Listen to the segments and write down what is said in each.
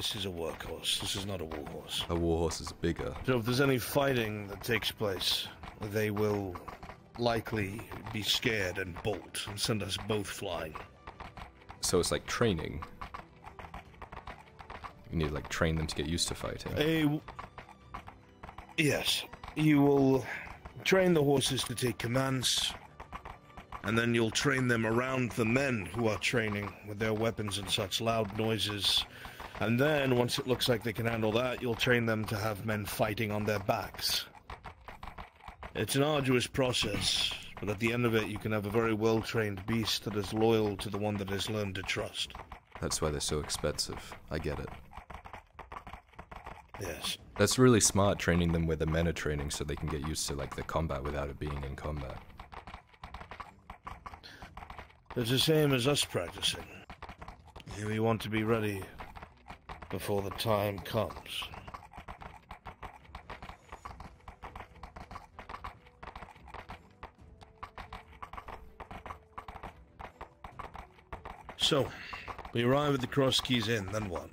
This is a workhorse. This is not a warhorse. A warhorse is bigger. So if there's any fighting that takes place, they will likely be scared and bolt and send us both flying. So it's like training. You need to like train them to get used to fighting. A yes, you will train the horses to take commands, and then you'll train them around the men who are training with their weapons and such loud noises. And then, once it looks like they can handle that, you'll train them to have men fighting on their backs. It's an arduous process, but at the end of it, you can have a very well trained beast that is loyal to the one that has learned to trust. That's why they're so expensive. I get it. Yes. That's really smart training them where the men are training so they can get used to like the combat without it being in combat. It's the same as us practicing. We want to be ready before the time comes. So, we arrive at the Cross Keys Inn, then what?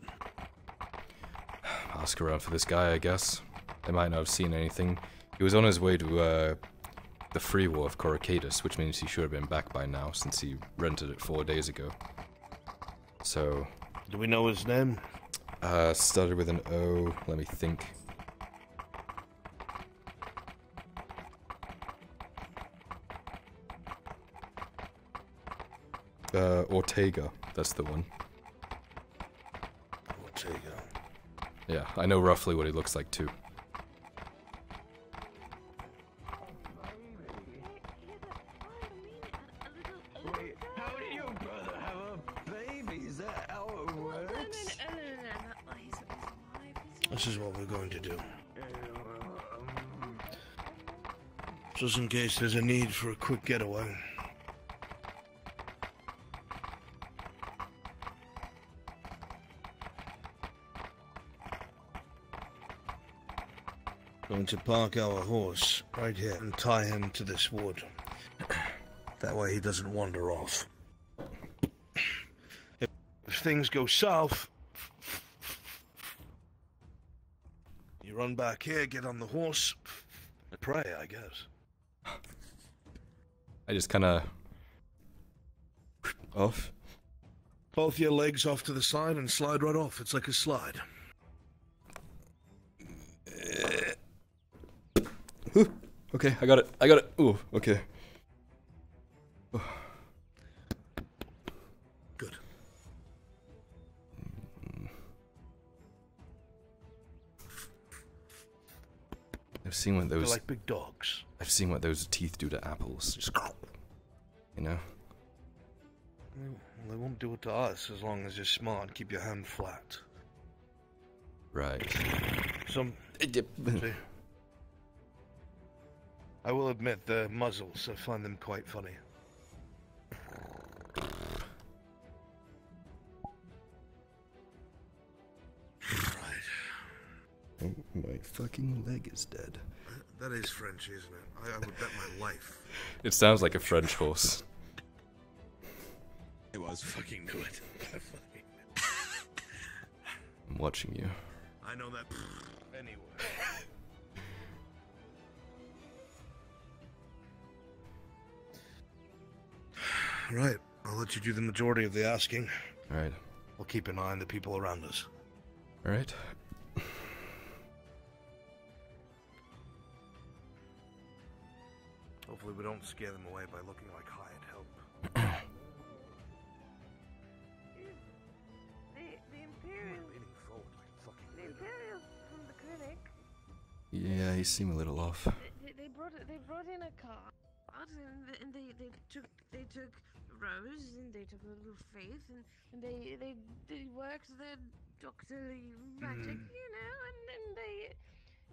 Ask around for this guy, I guess. They might not have seen anything. He was on his way to uh, the free war of Coracadus, which means he should have been back by now since he rented it four days ago. So, Do we know his name? Uh, started with an O. Let me think. Uh, Ortega. That's the one. Ortega. Yeah, I know roughly what he looks like too. In case there's a need for a quick getaway. Going to park our horse right here and tie him to this wood. That way he doesn't wander off. If, things go south, you run back here, get on the horse, pray, I guess. I just kind of off. Both your legs off to the side and slide right off. It's like a slide. Okay, I got it. I got it. Ooh, okay. Seen what They're like big dogs. I've seen what those teeth do to apples. Just, you know. They won't do it to us as long as you're smart and keep your hand flat. Right. Some. See? I will admit the muzzles. I find them quite funny. My fucking leg is dead. That is French, isn't it? I, I would bet my life. It sounds like a French horse. It was fucking good. I'm watching you. I know that anyway. Right, I'll let you do the majority of the asking. Alright. We'll keep an eye on the people around us. Alright. Hopefully, we don't scare them away by looking like hired help. The, the Imperial, Leaning forward like fucking the Imperials from the clinic, Yeah, he seemed a little off. they, they brought they brought in a car, and, they, they took they took Rose and they took a little Faith and, and they, they they worked their doctorly magic, you know, and then they.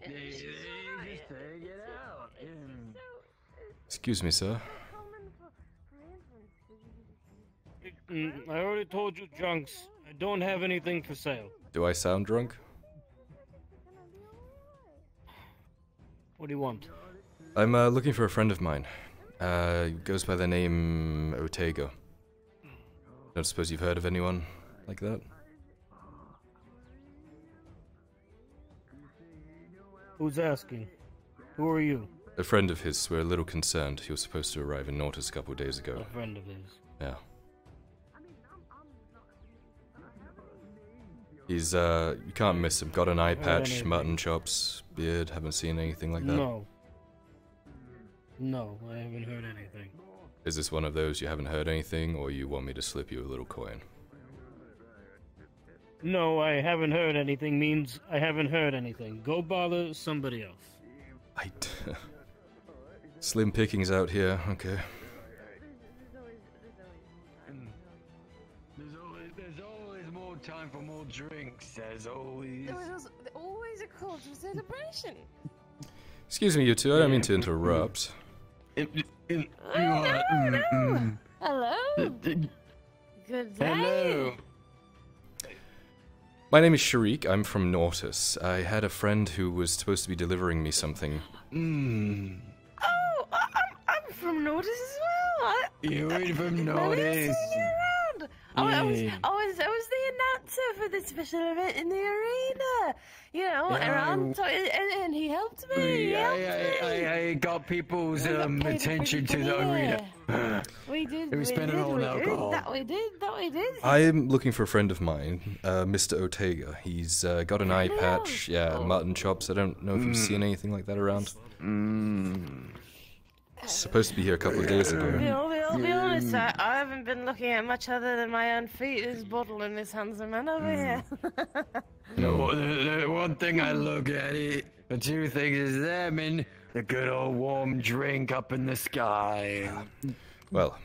And They, she's they just take it out. It's, Mm. it's so it's Excuse me, sir. Mm, I already told you, drunks. I don't have anything for sale. Do I sound drunk? What do you want? I'm uh, looking for a friend of mine. Uh, goes by the name Ortega. Don't suppose you've heard of anyone like that? Who's asking? Who are you? A friend of his. We're a little concerned. He was supposed to arrive in Nautis a couple of days A friend of his. Yeah. He's, uh, you can't miss him. Got an eye patch, mutton chops, beard. Haven't seen anything like that. No. No, I haven't heard anything. Is this one of those you haven't heard anything, or you want me to slip you a little coin? No, I haven't heard anything means I haven't heard anything. Go bother somebody else. I. Slim pickings out here. Okay. There's always, there's always more time for more drinks. There's always. There was always a cultural celebration. Excuse me, you two. I don't mean to interrupt. In, in, Oh, no, no. Hello. Mm. Good day. Hello. My name is Sharik. I'm from Nautis. I had a friend who was supposed to be delivering me something. Mm. Oh, I- I'm, I'm from Nautis as well. I, You're in from I didn't Nautis. see you around. Oh, I was, I was, I was the announcer for this special event in the arena. You know, Yeah, around, so, and, and he helped me. He I, helped I, me. I, I got people's We got um, paid attention to the good, arena. We did. We We spent it all on we alcohol. Did, that we did. That we did. I'm looking for a friend of mine, uh, Mr. Ortega. He's uh, got an eye patch, yeah, mutton chops. I don't know if you've seen anything like that around. Mm. Supposed to be here a couple of days I'll be, ago. I'll be, I'll be honest, I, I haven't been looking at much other than my own feet. This bottle and this handsome man over here. No, the, the one thing I look at it, the two things is them and the good old warm drink up in the sky. Well,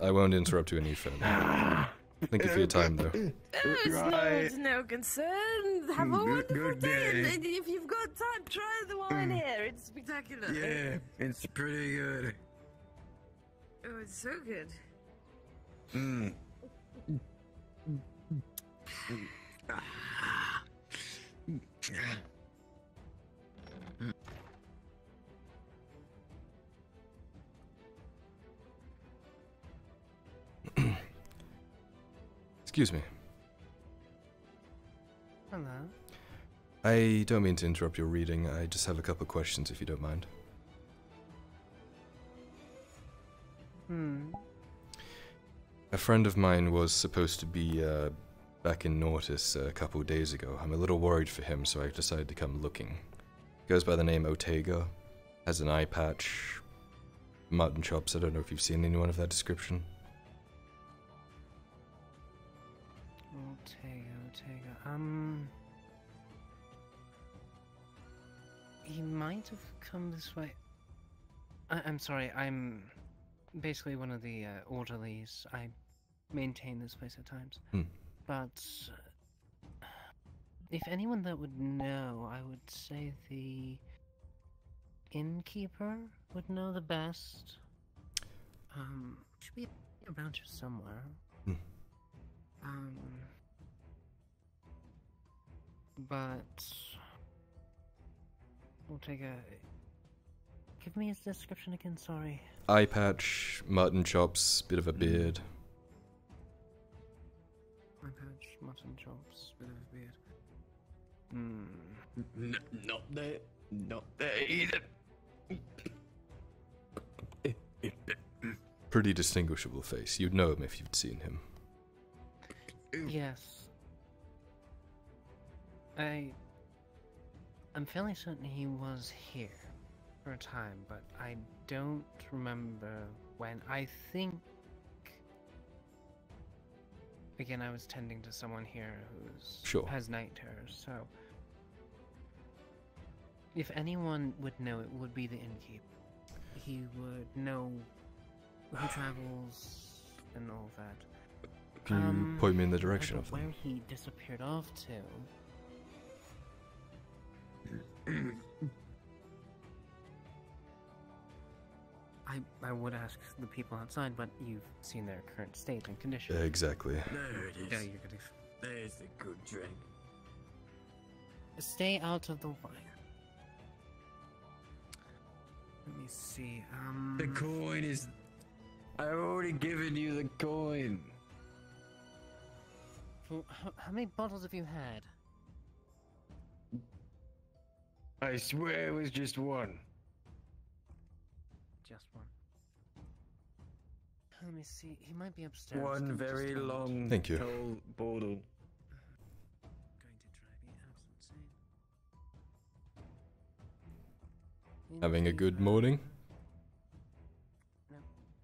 I won't interrupt you any further. Thank you for your time, though. Oh, it's, no, Right. it's no concern. Have a wonderful good day. day. If you've got time, try the wine mm. here. It's spectacular. Yeah, it's pretty good. Oh, it's so good. Mm. mm. Ah. mm. Excuse me. Hello. I don't mean to interrupt your reading. I just have a couple of questions, if you don't mind. Hmm. A friend of mine was supposed to be uh, back in Nautis a couple of days ago. I'm a little worried for him, so I decided to come looking. He Goes by the name Ortega, has an eye patch, mutton chops. I don't know if you've seen anyone of that description. Um. He might have come this way. I- I'm sorry, I'm basically one of the uh, orderlies. I maintain this place at times. Hmm. But. uh, if anyone that would know, I would say the. innkeeper would know the best. Um, should be around here somewhere. Hmm. Um, but we'll take a. Give me his description again. Sorry. Eye patch, mutton chops, bit of a beard. My patch, mutton chops, bit of a beard. Hmm. N- not there, not there either. Pretty distinguishable face. You'd know him if you'd seen him. Yes. I. I'm fairly certain he was here for a time, but I don't remember when. I think. Again, I was tending to someone here who's Sure. has night terrors, so. If anyone would know, it would be the innkeeper. He would know who travels and all that. Can you Um, point me in the direction of Where them? he disappeared off to. I I would ask the people outside, but you've seen their current state and condition. Exactly. There it is. yeah, you're gonna There's the good drink. stay out of the wire. Let me see. Um, The coin is. I've already given you the coin. how, how many bottles have you had? I swear it was just one. Just one. Let me see. He might be upstairs. One me very long, Thank you. tall bottle. Going to drive me absolute insane. Having a good morning?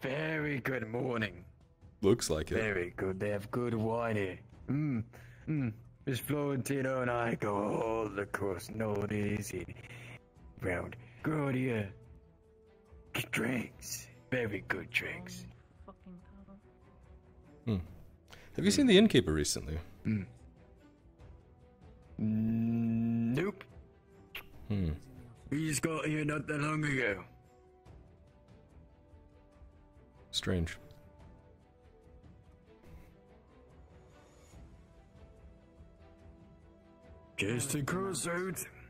Very good morning. Looks like it. Very good. They have good wine here. Mmm. Mmm. Miss Florentino and I go all across Nautis and round Gradia. Drinks. Very good drinks. Fucking power. Have you seen the innkeeper recently? Mm. Nope. Hmm. We just got here not that long ago. Strange. Just a. Ah.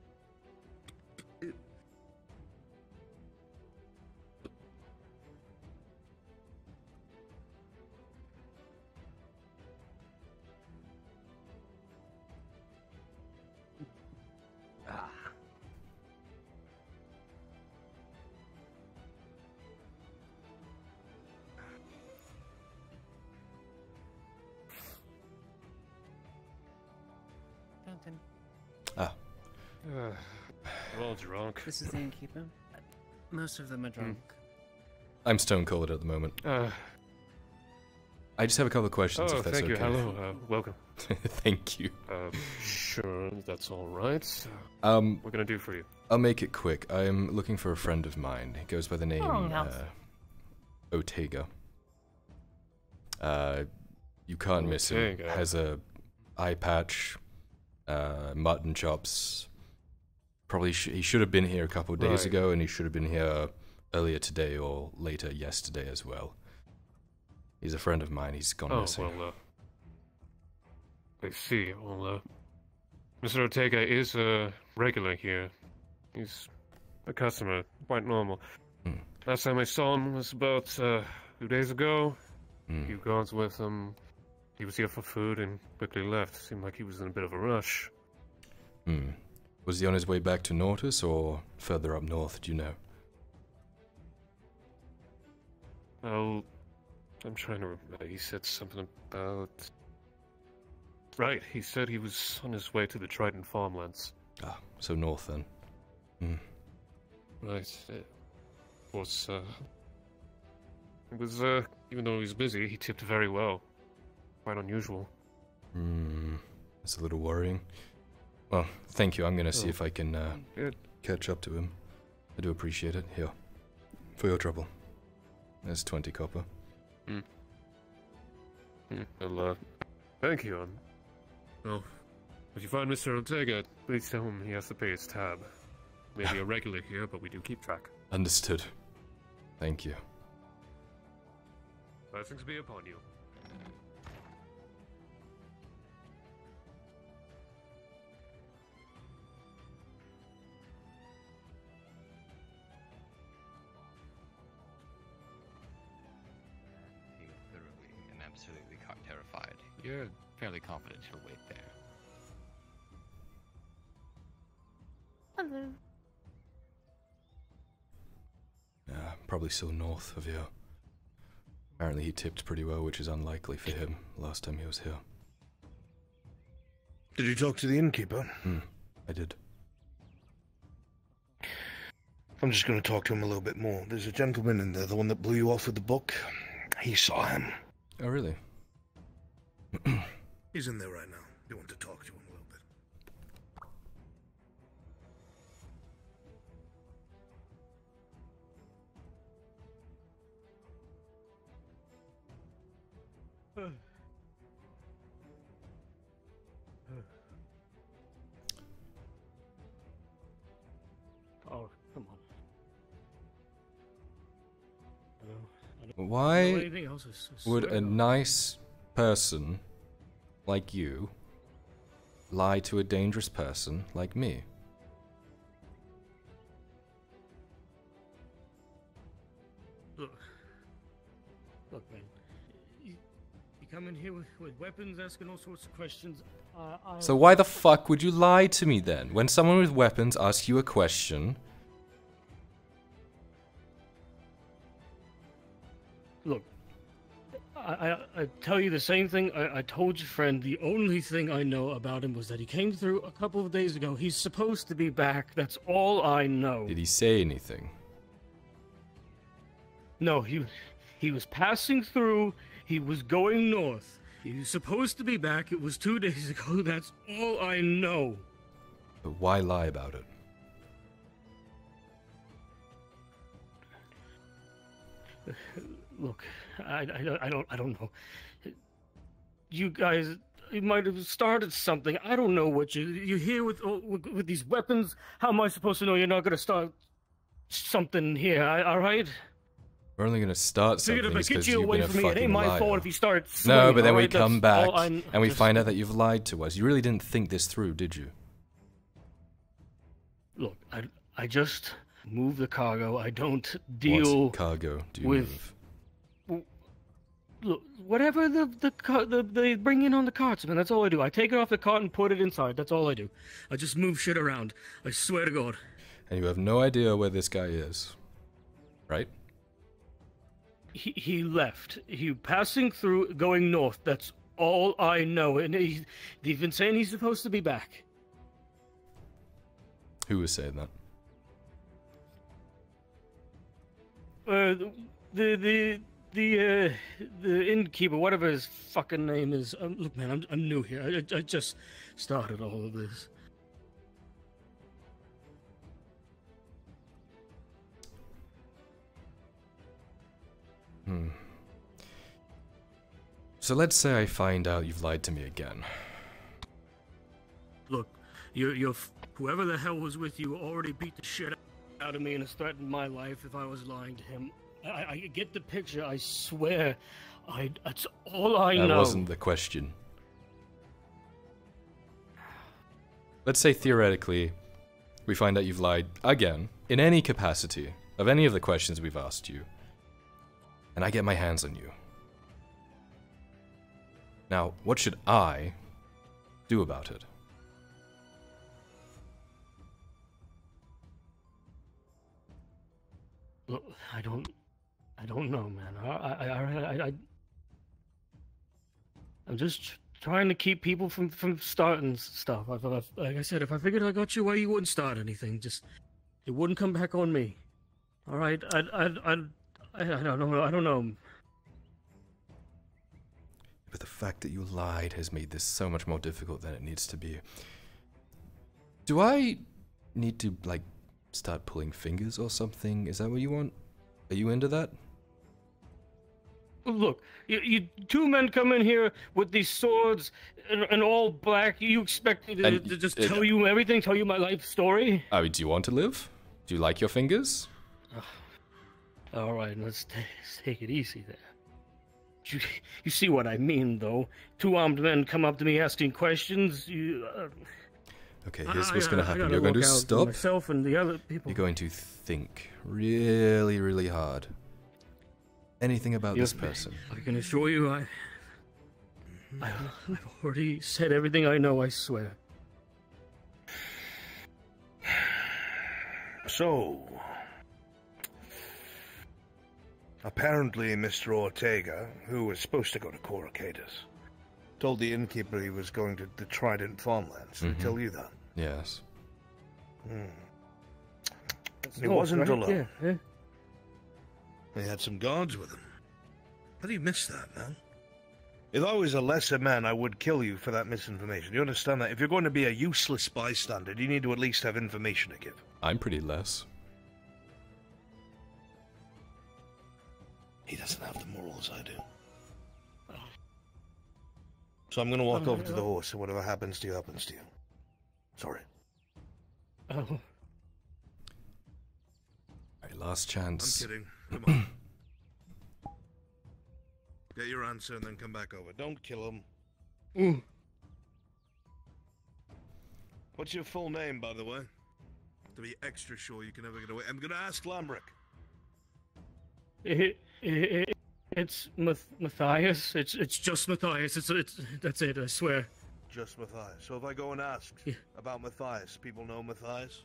Drunk. This is the innkeeper. Most of them are drunk. I'm stone cold at the moment. Uh, I just have a couple of questions, oh, if that's thank you. Hello. Uh, welcome. Thank you. Um, sure, that's all right. Um, What can I do for you? I'll make it quick. I'm looking for a friend of mine. He goes by the name Longhouse. uh, Ortega. Uh, you can't miss him. Ortega. Has a eye patch, uh, mutton chops. Probably sh- he should have been here a couple of days Right. ago, and he should have been here earlier today or later yesterday as well. He's a friend of mine. He's gone Oh, missing. well, uh. I see. Well, uh. Mr. Ortega is a regular here. He's a customer, quite normal. Hmm. Last time I saw him was about uh, two days ago. Hmm. few guards with him. He was here for food and quickly left. Seemed like he was in a bit of a rush. Hmm. Was he on his way back to Nautis or further up north? Do you know? Well, I'm trying to remember. He said something about. Right, he said he was on his way to the Triton farmlands. Ah, so north then. Hmm. Right. It was, uh. It was, uh. Even though he was busy, he tipped very well. Quite unusual. Hmm. That's a little worrying. Well, thank you. I'm gonna see Oh. if I can uh, catch up to him. I do appreciate it. Here, for your trouble. There's twenty copper. Hmm, Well, uh. Thank you. Um, well, if you find Mr. Ortega, please tell him he has to pay his tab. Maybe a regular here, but we do keep track. Understood. Thank you. Blessings be upon you. You're fairly confident he'll wait there. Hello. Yeah, probably still north of here. Apparently he tipped pretty well, which is unlikely for him. Last time he was here. Did you talk to the innkeeper? Hmm. I did. I'm just going to talk to him a little bit more. There's a gentleman in there, the one that blew you off with the book. He saw him. Oh, really? He's in there right now. You want to talk to him a little bit? Oh, come on. I don't, I don't know Why anything else. I s- I would a nice person like you lie to a dangerous person like me? Look, look, man. You, You come in here with, with weapons, asking all sorts of questions. Uh, I, So why the fuck would you lie to me then? When someone with weapons asks you a question, Look, I, I, I tell you the same thing I, I told your friend. The only thing I know about him was that he came through a couple of days ago. He's supposed to be back. That's all I know. did he say anything? No, he he was passing through. He was going north. He was supposed to be back. It was two days ago. That's all I know. But why lie about it? Look, I, I, I don't I don't know. You guys you might have started something. I don't know what you you here with oh, with, with these weapons. How am I supposed to know you're not gonna start something here? I, all right. We're only gonna start something because get you away from me, it ain't my fault if you start. No, but then we come That's back and we just- find out that you've lied to us. You really didn't think this through, did you? Look, I I just move the cargo. I don't deal what cargo do you with move? Look whatever the the, the they bring in on the carts, man. That's all I do. I take it off the cart and put it inside. That's all I do. I just move shit around. I swear to God. And you have no idea where this guy is, right? He he left. He passing through, going north. That's all I know. And he, they've been saying he's supposed to be back. Who was saying that? Uh, the the the uh, the innkeeper, whatever his fucking name is. Um, look, man, I'm I'm new here. I, I I just started all of this. Hmm. So let's say I find out you've lied to me again. Look, your your whoever the hell was with you already beat the shit out of me and has threatened my life if I was lying to him. I, I get the picture. I swear, I that's all I that know. That wasn't the question. Let's say theoretically, we find out you've lied again, in any capacity, of any of the questions we've asked you, and I get my hands on you. Now, what should I do about it? Look, I don't, I don't know, man. I, I, I, I, I'm just trying to keep people from from starting stuff. I, I, like I said, if I figured I got you away, you wouldn't start anything. Just, it wouldn't come back on me. All right, I, I, I, I don't know. I don't know. But the fact that you lied has made this so much more difficult than it needs to be. Do I need to, like, start pulling fingers or something? Is that what you want? Are you into that? Look, you, you two men come in here with these swords and, and all black. You expect me to, And- to just tell you everything, tell you my life story? I mean, do you want to live? Do you like your fingers? All right, let's, ta- let's take it easy there. You, you see what I mean, though? Two armed men come up to me asking questions. You, uh, Okay, here's I what's gonna happen. You're going to look out for stop. myself and the other people. You're going to think really, really hard. Anything about this person. I can assure you, I, I, I've already said everything I know. I swear. So, apparently, Mr. Ortega, who was supposed to go to Coracadus, told the innkeeper he was going to the Trident farmlands. Did Mhm. he tell you that? Yes. Hmm. That's He wasn't right? alone. Yeah, yeah. He had some guards with him. How do you miss that, man? If I was a lesser man, I would kill you for that misinformation. You understand that? If you're going to be a useless bystander, you need to at least have information to give. I'm pretty less. He doesn't have the morals I do. So I'm going to walk oh, over to the horse, and whatever happens to you, happens to you. Sorry. Oh, Alright, last chance. I'm chance. kidding. Come on. Get your answer and then come back over. Don't kill him. ooh. What's your full name, by the way? To be extra sure you can never get away. I'm going to ask Lambrick. Eh, eh, eh, It's Math- Matthias. It's it's just Matthias. It's it's that's it. I swear. Just Matthias. So if I go and ask Yeah. about Matthias, people know Matthias?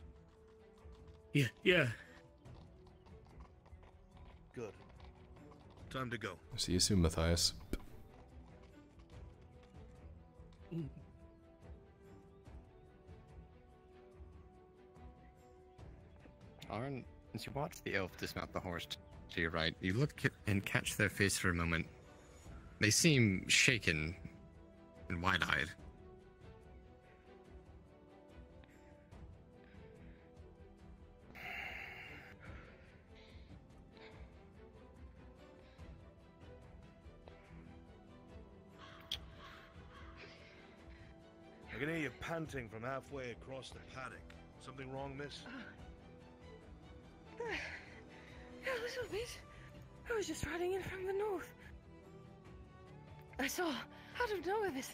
Yeah, yeah. Time to go. See you soon, Matthias. Aaron, as you watch the elf dismount the horse to your right, you look and catch their face for a moment. They seem shaken and wide eyed. Can hear you panting from halfway across the paddock. Something wrong, miss? A little bit. I was just riding in from the north. I saw, out of nowhere, this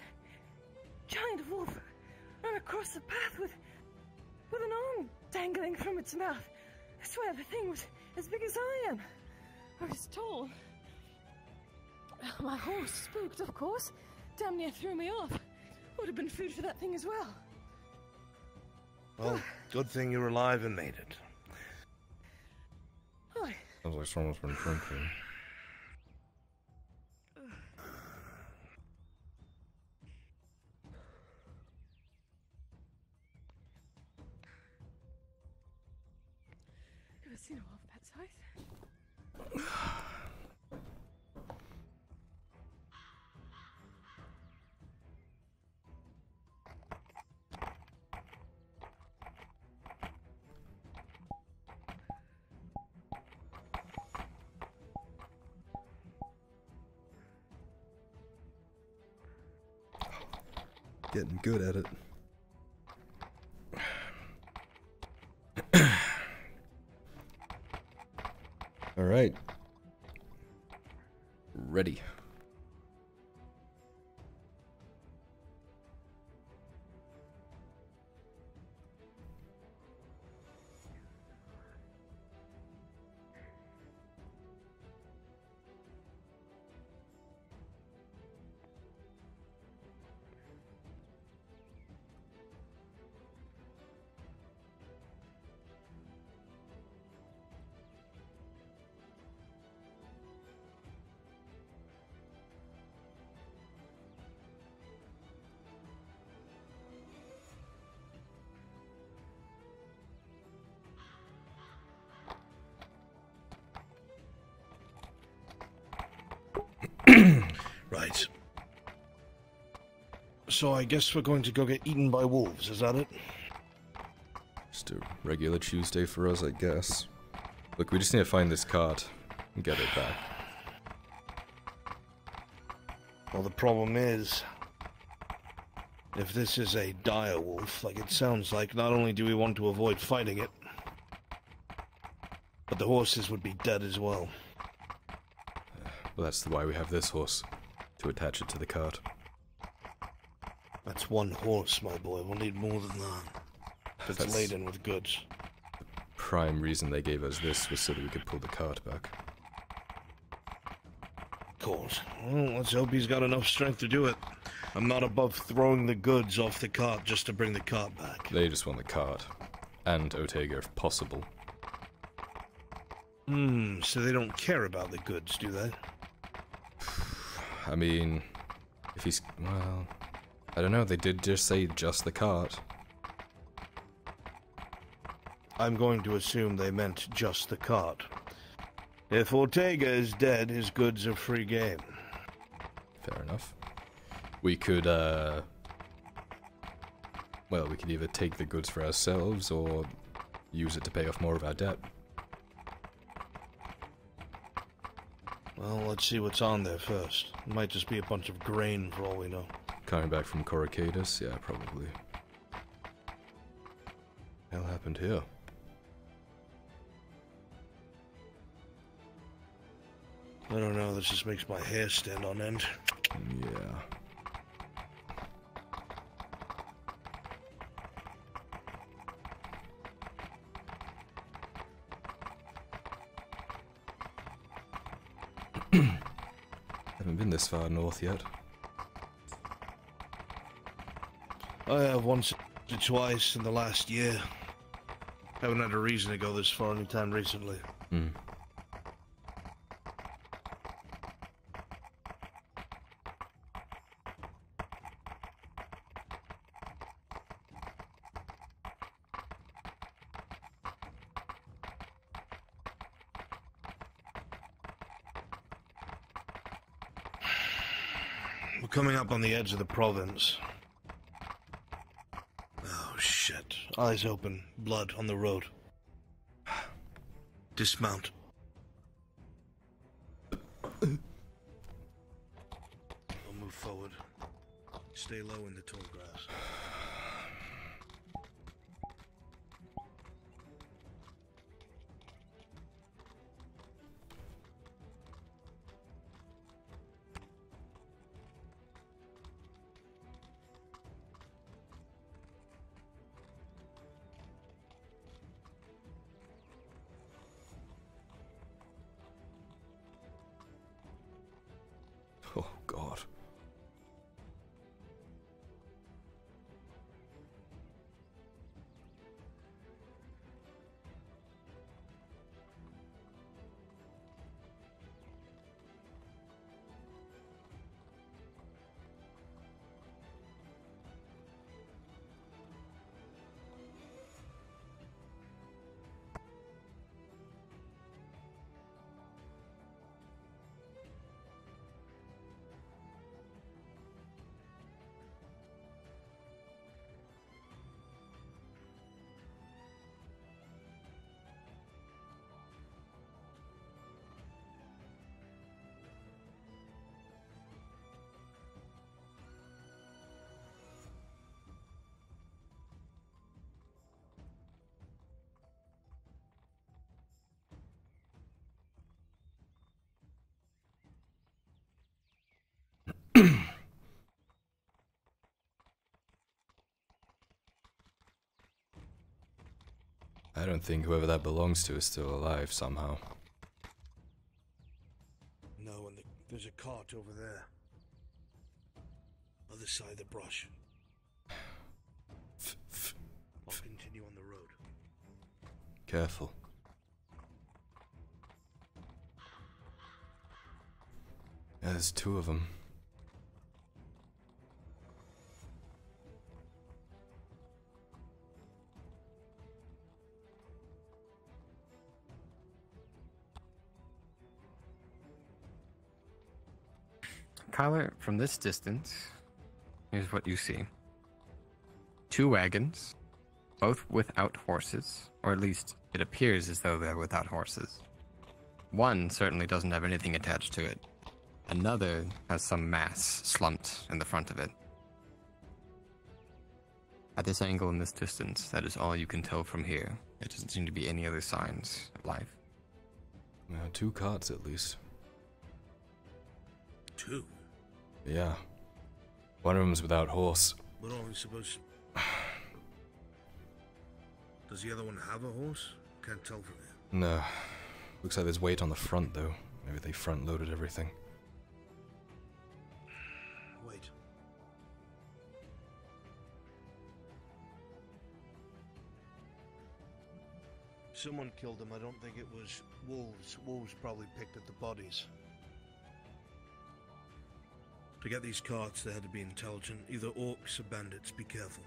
giant wolf run across the path with, with an arm dangling from its mouth. I swear the thing was as big as I am. I was tall. My horse spooked, of course. Damn near threw me off. Would have been food for that thing as well. Well, good thing you're alive and made it. Oh, Sounds like someone's been drinking. Getting good at it. All right. Ready. So I guess we're going to go get eaten by wolves, is that it? Just a regular Tuesday for us, I guess. Look, we just need to find this cart and get it back. Well, the problem is, if this is a dire wolf, like it sounds like, not only do we want to avoid fighting it, but the horses would be dead as well. Well, that's why we have this horse to attach it to the cart. That's one horse, my boy. We'll need more than that. It's That's- laden with goods. The Prime reason they gave us this was so that we could pull the cart back. Of course. Well, let's hope he's got enough strength to do it. I'm not above throwing the goods off the cart just to bring the cart back. They just want the cart. And Ortega if possible. Hmm, so they don't care about the goods, do they? I mean, if he's. Well. I don't know, they did just say just the cart. I'm going to assume they meant just the cart. If Ortega is dead, his goods are free game. Fair enough. We could, uh. Well, we could either take the goods for ourselves or use it to pay off more of our debt. Well, let's see what's on there first. It might just be a bunch of grain for all we know. Coming back from Coracadus? Yeah, probably. Hell happened here? I don't know, this just makes my hair stand on end. Yeah. Haven't been this far north yet. I have once or twice in the last year. Haven't had a reason to go this far any time recently. Hmm. We're coming up on the edge of the province. Oh shit. Eyes open, blood on the road. Dismount. I don't think whoever that belongs to is still alive somehow. No, and the, there's a cart over there. Other side of the brush. I'll continue on the road. Careful. Yeah, there's two of them. Kyler, from this distance, here's what you see two wagons, both without horses, or at least it appears as though they're without horses. One certainly doesn't have anything attached to it, another has some mass slumped in the front of it. At this angle and this distance, that is all you can tell from here. There doesn't seem to be any other signs of life. Yeah, two carts at least. Two? Yeah. One of them's without horse. But only supposed. Does the other one have a horse? Can't tell from here. No. Looks like there's weight on the front though. Maybe they front loaded everything. Wait. Someone killed them. I don't think it was wolves. Wolves probably picked at the bodies. To get these carts, they had to be intelligent. Either orcs or bandits. Be careful.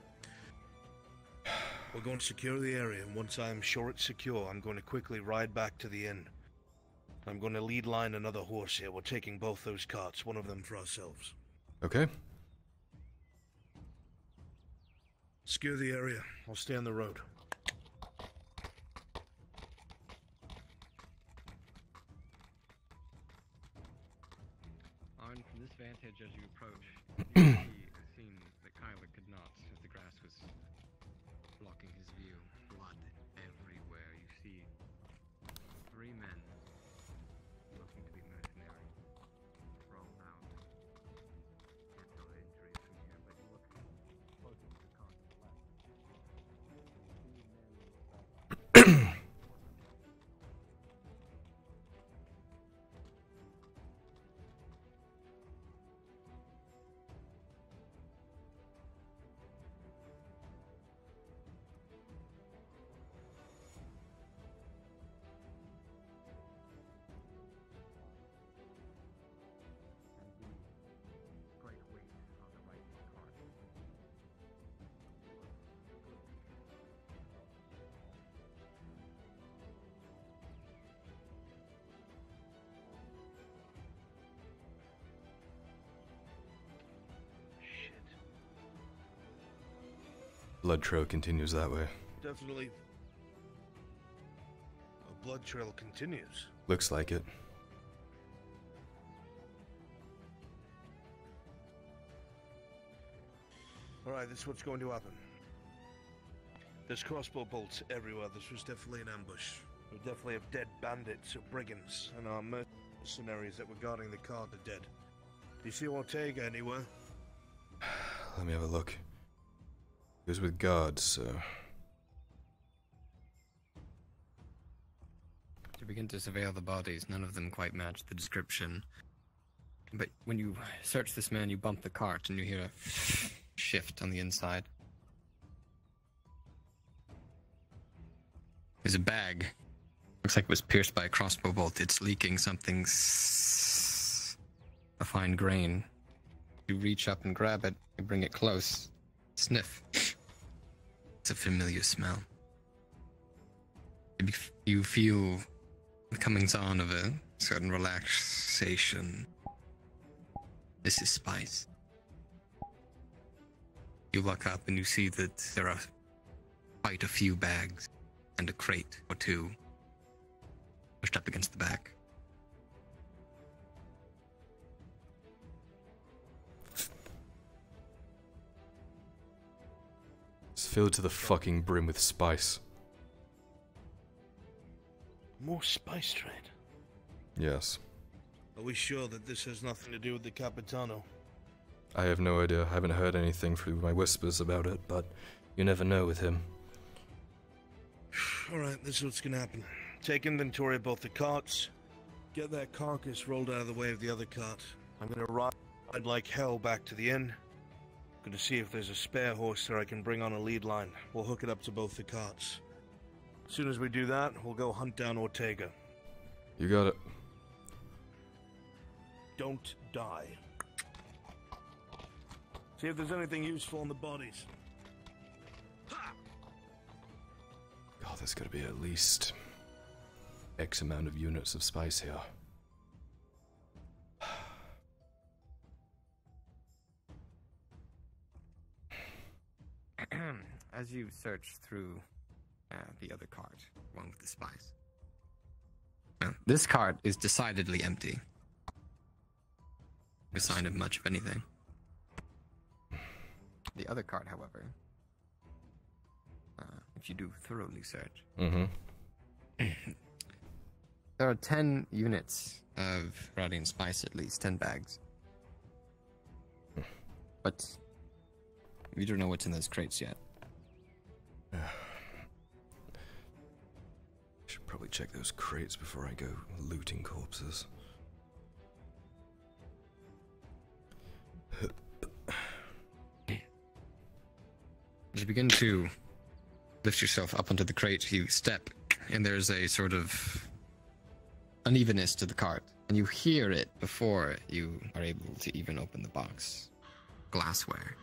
We're going to secure the area, and once I am sure it's secure, I'm going to quickly ride back to the inn. I'm going to lead line another horse here. We're taking both those carts, one of them for ourselves. Okay. Secure the area. I'll stay on the road. Arn, from vantage as you approach, you see a scene that Kyler could not, as the grass was blocking his view. Blood everywhere. You see three men looking to be mercenary, rolled out. Can't tell injuries from here, but you look closer to the cart on the left. blood trail continues that way. Definitely. A blood trail continues. Looks like it. Alright, this is what's going to happen. There's crossbow bolts everywhere. This was definitely an ambush. We definitely have dead bandits or brigands, and our mercenaries that were guarding the cart are dead. Do you see Ortega anywhere? Let me have a look. He was with guards, so. To begin to surveil the bodies, none of them quite match the description. But when you search this man, you bump the cart and you hear a shift on the inside. There's a bag. Looks like it was pierced by a crossbow bolt. It's leaking something. s- a fine grain. You reach up and grab it. You bring it close. Sniff. It's a familiar smell. You You feel the comings on of a certain relaxation. This is spice. You look up and you see that there are quite a few bags and a crate or two pushed up against the back. Filled to the fucking brim with spice. More spice trade. Yes. Are we sure that this has nothing to do with the Capitano? I have no idea. I haven't heard anything through my whispers about it, but you never know with him. Alright, this is what's gonna happen. Take inventory of both the carts. Get that carcass rolled out of the way of the other cart. I'm gonna ride like hell back to the inn. Gonna see if there's a spare horse that I can bring on a lead line. We'll hook it up to both the carts. As soon as we do that, we'll go hunt down Ortega. You got it. Don't die. See if there's anything useful in the bodies. God, there's gotta be at least X amount of units of spice here. As you search through uh, the other cart, one with the spice. Now, this cart is decidedly empty. No sign of much of anything. The other cart, however, uh, if you do thoroughly search, Mm-hmm. there are 10 units of Radiant Spice, at least 10 bags. But we don't know what's in those crates yet. I should probably check those crates before I go looting corpses. As you begin to lift yourself up onto the crate, you step, and there's a sort of unevenness to the cart, and you hear it before you are able to even open the box. Glassware.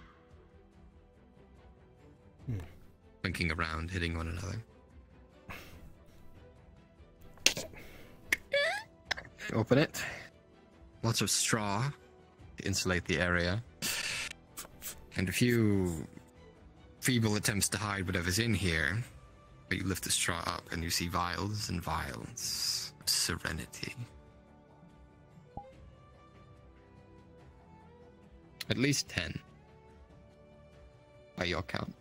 Clinking around, hitting one another. Open it. Lots of straw to insulate the area. And a few feeble attempts to hide whatever's in here. But you lift the straw up and you see vials and vials of serenity. At least ten. By your count.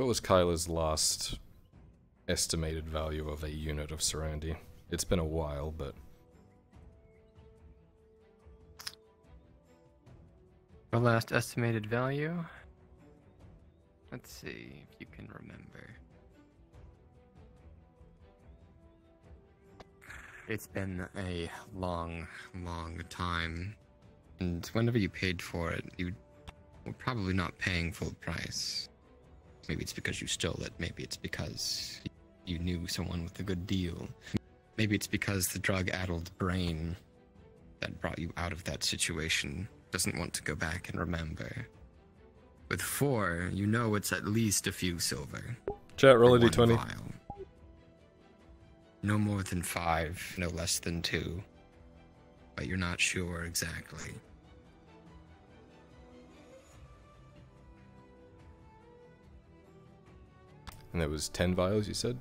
What was Kyler's last estimated value of a unit of Sarandi? It's been a while, but... The last estimated value? Let's see if you can remember. It's been a long, long time. And whenever you paid for it, you were probably not paying full price. Maybe it's because you stole it. Maybe it's because you knew someone with a good deal. Maybe it's because the drug addled brain that brought you out of that situation doesn't want to go back and remember. With four, you know it's at least a few silver. Chat, roll a for one d20. vial. No more than five, no less than two. But you're not sure exactly. And there was 10 vials, you said?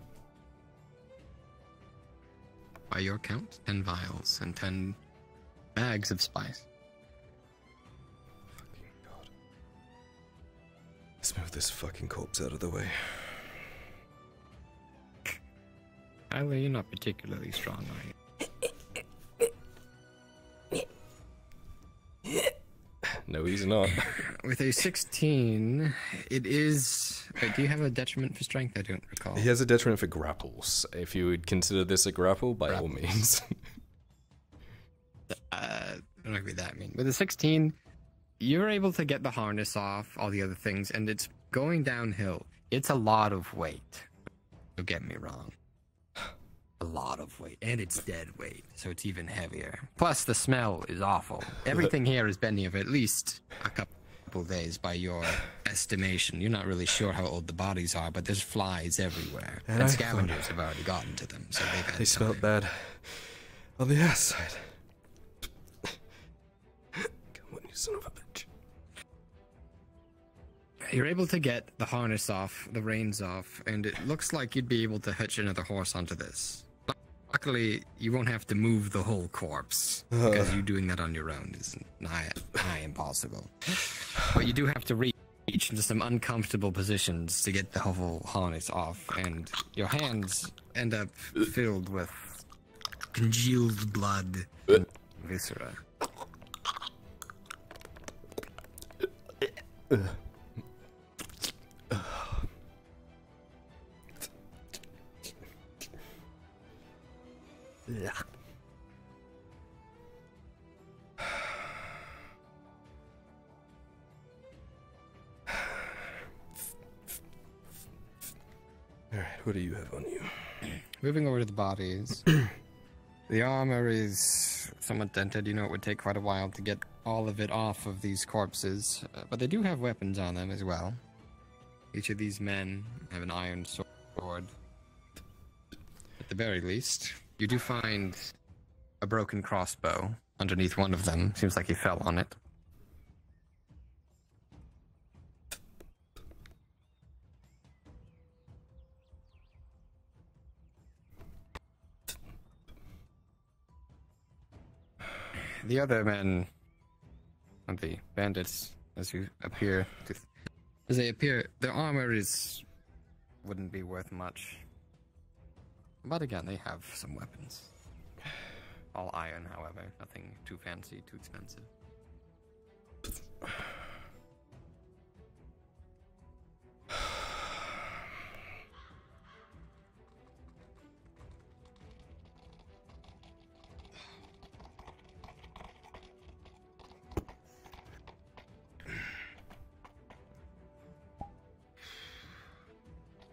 By your count, ten vials and ten bags of spice. Fucking god. Let's move this fucking corpse out of the way. Tyler, you're not particularly strong, are you? No, he's not. With a 16, it is. Wait, do you have a detriment for strength? I don't recall. he has a detriment for grapples. If you would consider this a grapple, by all means. uh, I'm not gonna that mean. With a 16, you're able to get the harness off, all the other things, and it's going downhill. It's a lot of weight. Don't get me wrong. A lot of weight, and it's dead weight, so it's even heavier. Plus, the smell is awful. Everything here has been here for at least a couple days, by your estimation. You're not really sure how old the bodies are, but there's flies everywhere, And and, scavengers have already gotten to them, so they've had they smell bad on the ass side. Come on, you son of a bitch. You're able to get the harness off, the reins off, and it looks like you'd be able to hitch another horse onto this. Luckily, you won't have to move the whole corpse because you doing that on your own is nigh, nigh impossible. But you do have to reach into some uncomfortable positions to get the whole harness off, and your hands end up filled with congealed blood and viscera. Uh. Alright, what do you have on you? Moving over to the bodies. the armor is somewhat dented. You know, it would take quite a while to get all of it off of these corpses. Uh, but they do have weapons on them as well. Each of these men have an iron sword. At the very least, you do find a broken crossbow underneath one of them. Seems like he fell on it. The other men, the bandits, as you appear to, as they appear, their armor is wouldn't be worth much. But again, they have some weapons. All iron, however, nothing too fancy, too expensive.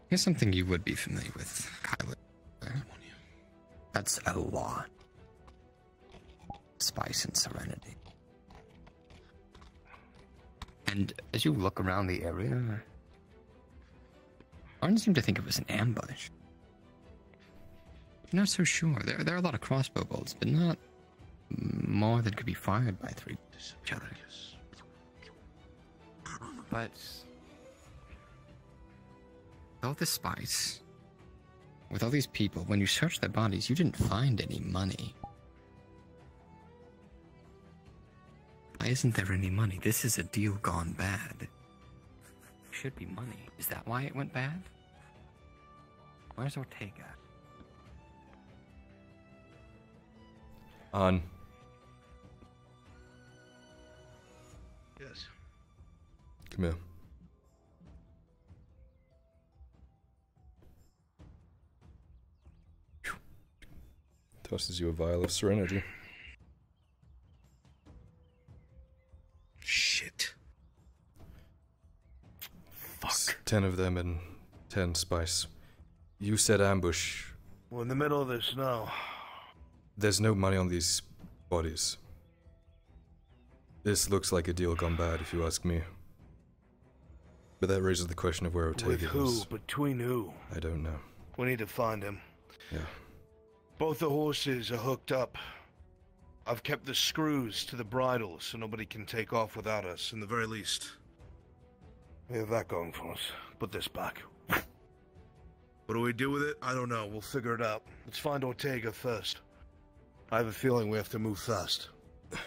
Here's something you would be familiar with, Kyler. That's a lot. Spice and serenity. And as you look around the area, Arden seemed to think it was an ambush. I'm not so sure. There, there are a lot of crossbow bolts, but not more than could be fired by three each other. But all this spice, with all these people, when you searched their bodies, you didn't find any money. Why isn't there any money? This is a deal gone bad. Should be money. Is that why it went bad? Where's Ortega? On. Yes. Come here. Tosses you a vial of serenity. Shit. Fuck. Ten of them and ten spice. You said ambush. We're in the middle of this now. There's no money on these bodies. This looks like a deal gone bad, if you ask me. But that raises the question of where With Ortega who? is. Between who? I don't know. We need to find him. Yeah. Both the horses are hooked up. I've kept the screws to the bridles so nobody can take off without us, in the very least. We have that going for us. Put this back. What do we do with it? I don't know. We'll figure it out. Let's find Ortega first. I have a feeling we have to move fast.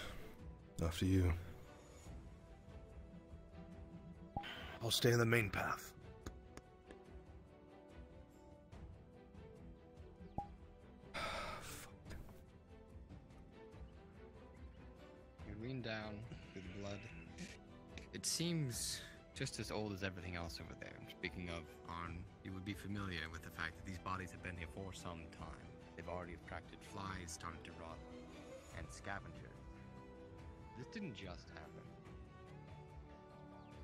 After you. I'll stay in the main path. You down through the blood. It seems just as old as everything else over there. Speaking of Arn, you would be familiar with the fact that these bodies have been here for some time. They've already attracted flies, started to rot, and scavengers. This didn't just happen.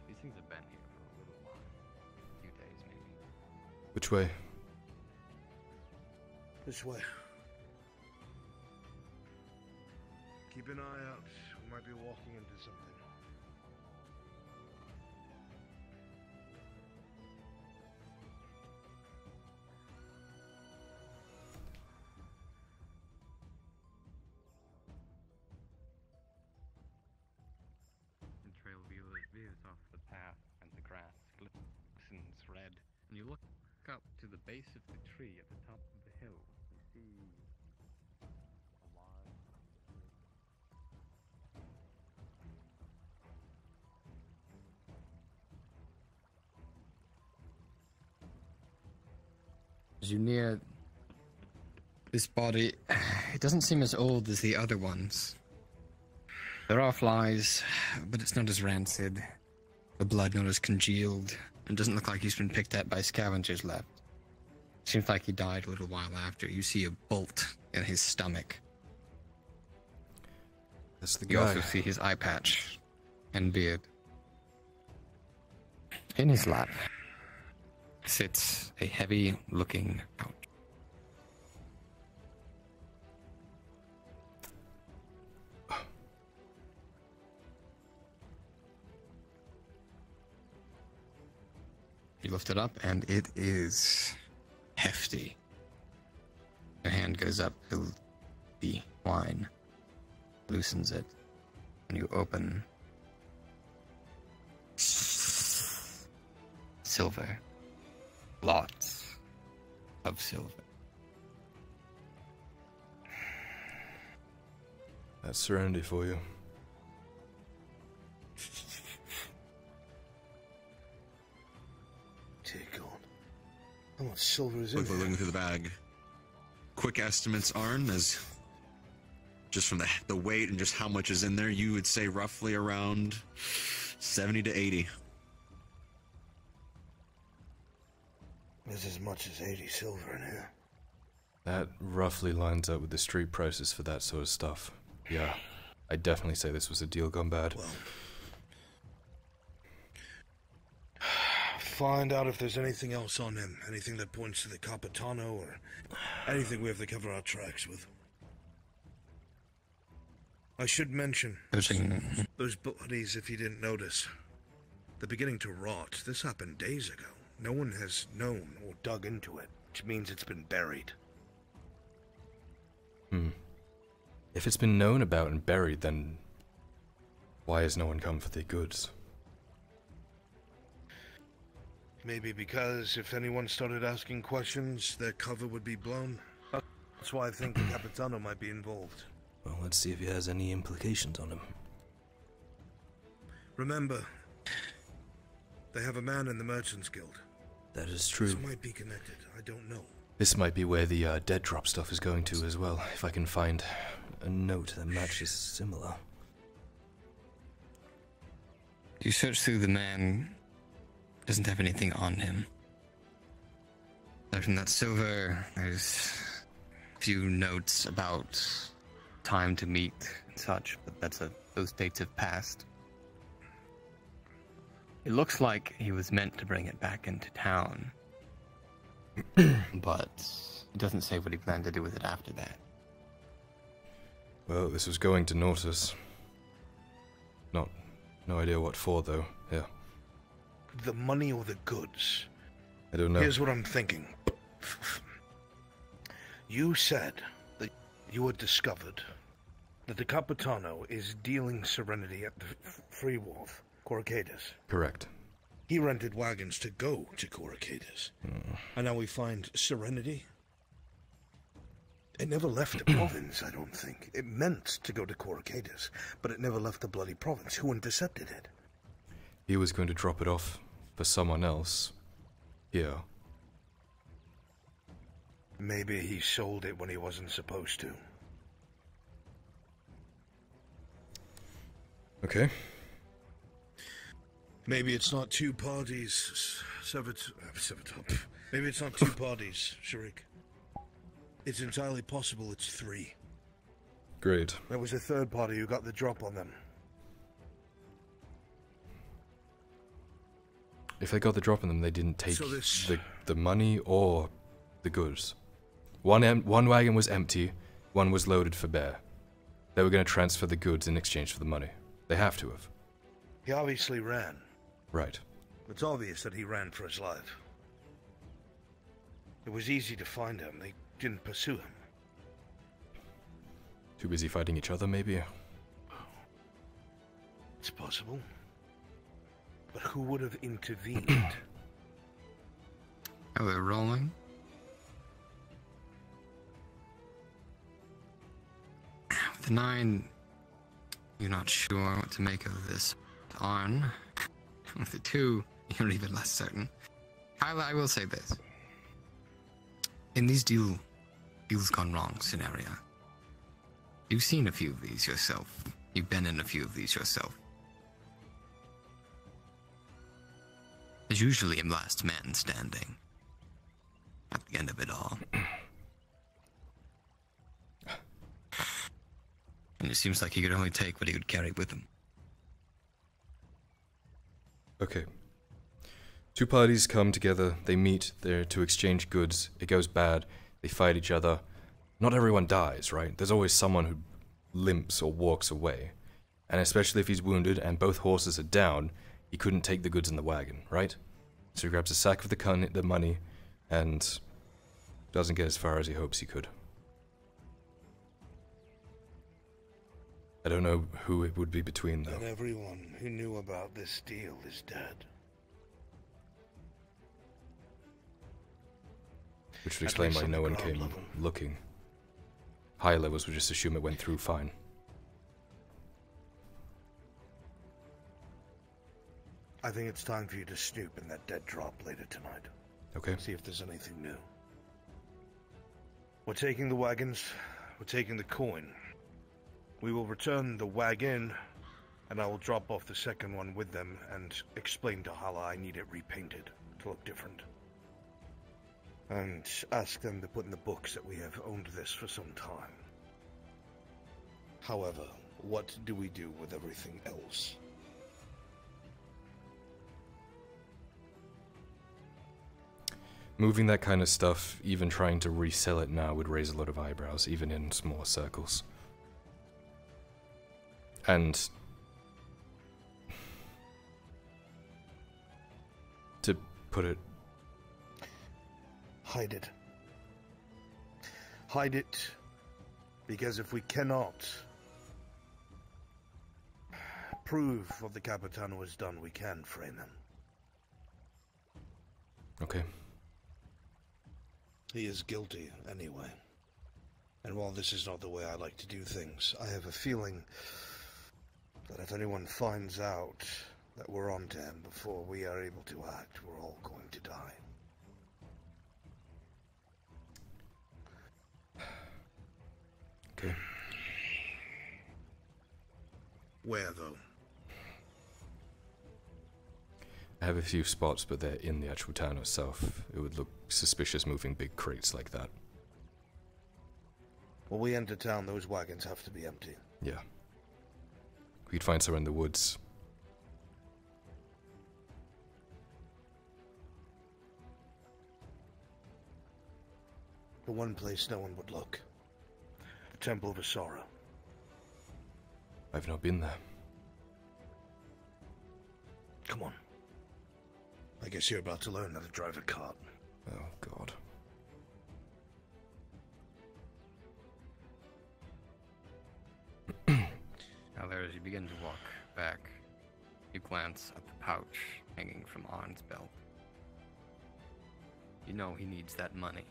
These things have been here for a little while. A few days, maybe. Which way? This way. Keep an eye out. We might be walking into something. The trail veers, off the path, and the grass glistens red. And you look up to the base of the tree at the top of the hill. You see As you near this body, it doesn't seem as old as the other ones. There are flies, but it's not as rancid. The blood not as congealed. and doesn't look like he's been picked at by scavengers left. Seems like he died a little while after. You see a bolt in his stomach. That's the You guy. also see his eye patch and beard. In his lap sits a heavy looking couch. You lift it up, and it is hefty. Your hand goes up to the wine, loosens it, and you open. Silver lots of silver. That's serenity for you. Take on. How much silver is Quickly in looking through the bag. Quick estimates, Arn, as just from the, the weight and just how much is in there, you would say roughly around 70 to 80. Much as 80 silver in here. That roughly lines up with the street prices for that sort of stuff. Yeah. I definitely say this was a deal gone bad. Well, Find out if there's anything else on him. Anything that points to the Capitano or anything we have to cover our tracks with. I should mention Pushing. those bodies, if you didn't notice. They're beginning to rot. This happened days ago. No one has known or dug into it, which means it's been buried. Hmm. If it's been known about and buried, then why has no one come for the goods? Maybe because if anyone started asking questions, their cover would be blown. That's why I think the Capitano might be involved. Well, let's see if he has any implications on him. Remember, they have a man in the Merchants Guild. That is true. This might be connected. I don't know. This might be where the uh, dead drop stuff is going to as well, if I can find a note that matches similar. You search through the man. Doesn't have anything on him. Aside from that silver, there's a few notes about time to meet and such, but that's a those dates have passed. It looks like he was meant to bring it back into town, but it doesn't say what he planned to do with it after that. Well, this was going to Nautis. Not, no idea what for though. Yeah, The money or the goods? I don't know. Here's what I'm thinking. You said that you had discovered that the Capitano is dealing Serenity at the F- Free Wharf, Coracadus. Correct. He rented wagons to go to Coracadus. Hmm. And now we find Serenity. It never left the province, I don't think. It meant to go to Coracadus, but it never left the bloody province. Who intercepted it? He was going to drop it off for someone else. Here. Maybe he sold it when he wasn't supposed to. Okay. Maybe it's not two parties, S- severed, uh, severed up. Maybe it's not two parties, Sharik. It's entirely possible it's three. Great. There was a third party who got the drop on them. If they got the drop on them, they didn't take So this- the the money or the goods. One em- one wagon was empty, one was loaded for bear. They were going to transfer the goods in exchange for the money. They have to have. He obviously ran. Right. It's obvious that he ran for his life. It was easy to find him. They didn't pursue him. Too busy fighting each other, maybe. It's possible. But who would have intervened? Are they're rolling. With the nine, you're not sure what to make of this on. With the two, you're even less certain. Kyler, I will say this. In these deal deals gone wrong scenario, you've seen a few of these yourself. You've been in a few of these yourself. There's usually a last man standing at the end of it all. and it seems like he could only take what he would carry with him. Okay. Two parties come together, they meet, they're to exchange goods, it goes bad, they fight each other. Not everyone dies, right? There's always someone who limps or walks away. And especially if he's wounded and both horses are down, he couldn't take the goods in the wagon, right? So he grabs a sack of the, the money and doesn't get as far as he hopes he could. I don't know who it would be between, though. And everyone who knew about this deal is dead. Which would explain why no one came level. looking. Higher levels would just assume it went through fine. I think it's time for you to snoop in that dead drop later tonight. Okay. See if there's anything new. We're taking the wagons. We're taking the coin. We will return the wagon, and I will drop off the second one with them and explain to Hala I need it repainted to look different. And ask them to put in the books that we have owned this for some time. However, what do we do with everything else? Moving that kind of stuff, even trying to resell it now, would raise a lot of eyebrows, even in smaller circles. And. To put it Hide it. Hide it, because if we cannot prove what the Capitano has done, we can frame him. Okay. He is guilty, anyway. And while this is not the way I like to do things, I have a feeling that if anyone finds out that we're onto him before we are able to act, we're all going to die. Okay. Where, though? I have a few spots, but they're in the actual town itself. It would look suspicious moving big crates like that. When we enter town, those wagons have to be empty. Yeah. We'd find somewhere in the woods. The one place no one would look. The Temple of Asara. I've not been there. Come on. I guess you're about to learn how to drive a cart. Oh, God. Now, there, as you begin to walk back, you glance at the pouch hanging from Arn's belt. You know he needs that money.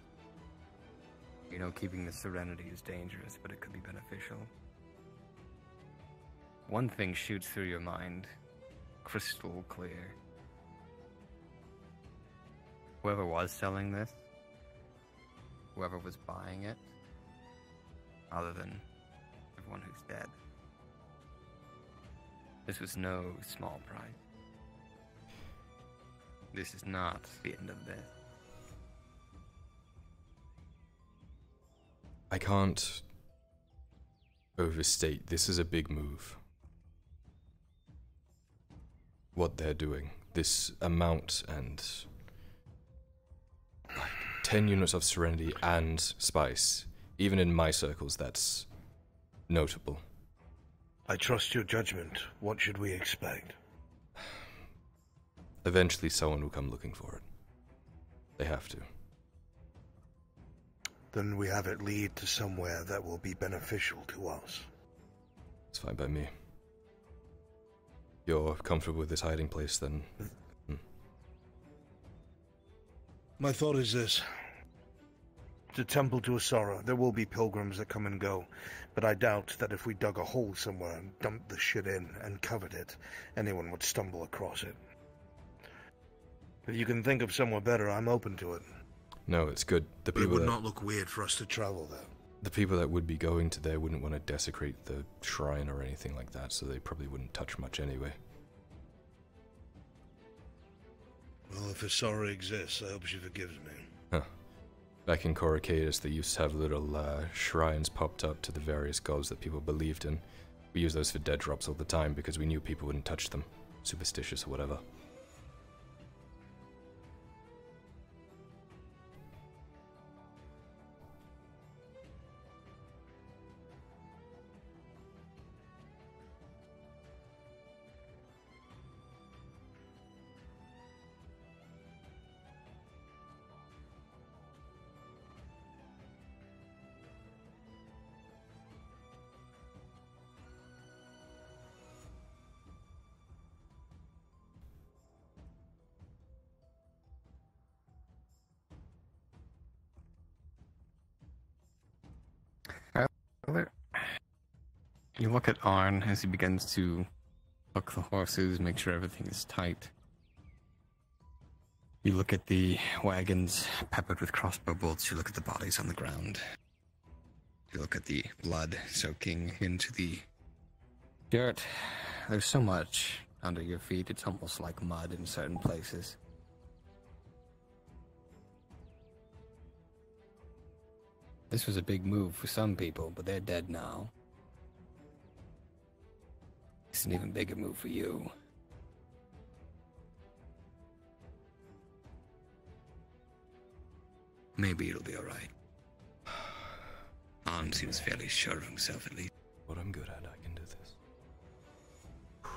You know keeping the Serenity is dangerous, but it could be beneficial. One thing shoots through your mind, crystal clear. Whoever was selling this, whoever was buying it, other than everyone who's dead. This was no small price. This is not the end of this. I can't overstate. This is a big move. What they're doing. This amount and. Like, 10 units of Serenity and Spice. Even in my circles, that's notable. I trust your judgment. What should we expect? Eventually, someone will come looking for it. They have to. Then we have it lead to somewhere that will be beneficial to us. It's fine by me. You're comfortable with this hiding place, then? Hmm. My thought is this. The temple to Asara, there will be pilgrims that come and go, but I doubt that if we dug a hole somewhere and dumped the shit in and covered it, anyone would stumble across it. If you can think of somewhere better, I'm open to it. No, it's good. The But it people would that, not look weird for us to travel there. the people that would be going to there wouldn't want to desecrate the shrine or anything like that, so they probably wouldn't touch much anyway. Well, if Asara exists, I hope she forgives me. Huh. Back in Coracadus, they used to have little uh, shrines popped up to the various gods that people believed in. We used those for dead drops all the time because we knew people wouldn't touch them. Superstitious or whatever. You look at Arn as he begins to hook the horses, make sure everything is tight. You look at the wagons peppered with crossbow bolts. You look at the bodies on the ground. You look at the blood soaking into the dirt. There's so much under your feet, it's almost like mud in certain places. This was a big move for some people, but they're dead now. It's an even bigger move for you. Maybe it'll be alright. Arn seems fairly sure of himself, at least. What I'm good at, I can do this.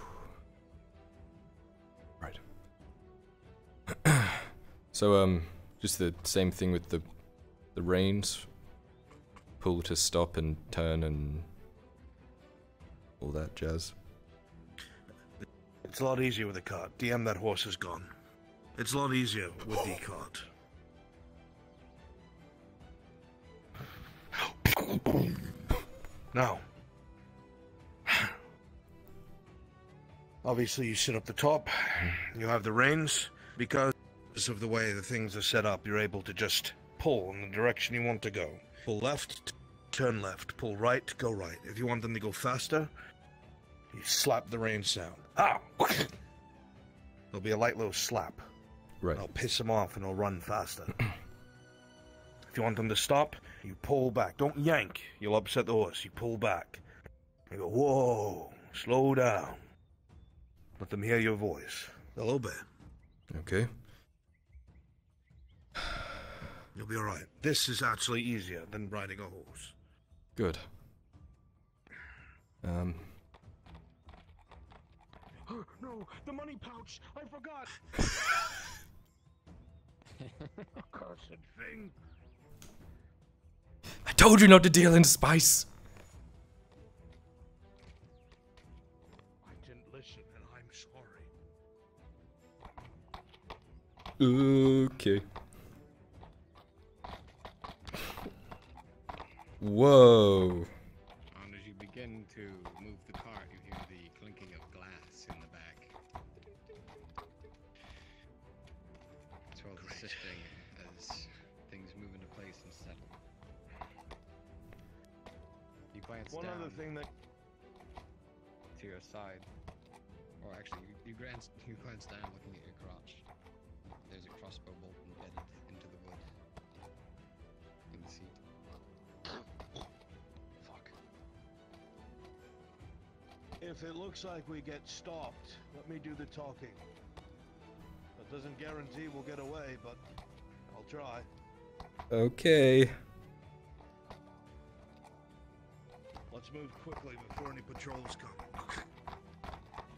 Right. so, um, just the same thing with the the reins. To stop and turn and all that jazz. It's a lot easier with a cart. DM, that horse is gone. It's a lot easier with the cart. Now, obviously, you sit up the top, you have the reins. Because of the way the things are set up, you're able to just pull in the direction you want to go. Pull left, turn left. Pull right, go right. If you want them to go faster, you slap the reins down. Ah! There'll be a light little slap. Right. I'll piss them off and I'll run faster. if you want them to stop, You pull back. Don't yank. You'll upset the horse. You pull back. You go, whoa, slow down. Let them hear your voice. They'll obey. Okay. You'll be alright. This is actually easier than riding a horse. Good. Um, no, the money pouch! I forgot! Accursed thing! I told you not to deal in spice. I didn't listen, and I'm sorry. Okay. Whoa. And as you begin to move the cart, you hear the clinking of glass in the back. As well as assisting as things move into place and settle. You glance One down other thing that. to your side, or actually, you, you glance you glance down, looking at your crotch. There's a crossbow bolt embedded into the wood in the seat. If it looks like we get stopped, let me do the talking. That doesn't guarantee we'll get away, but I'll try. Okay. Let's move quickly before any patrols come.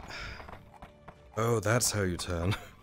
Oh, that's how you turn.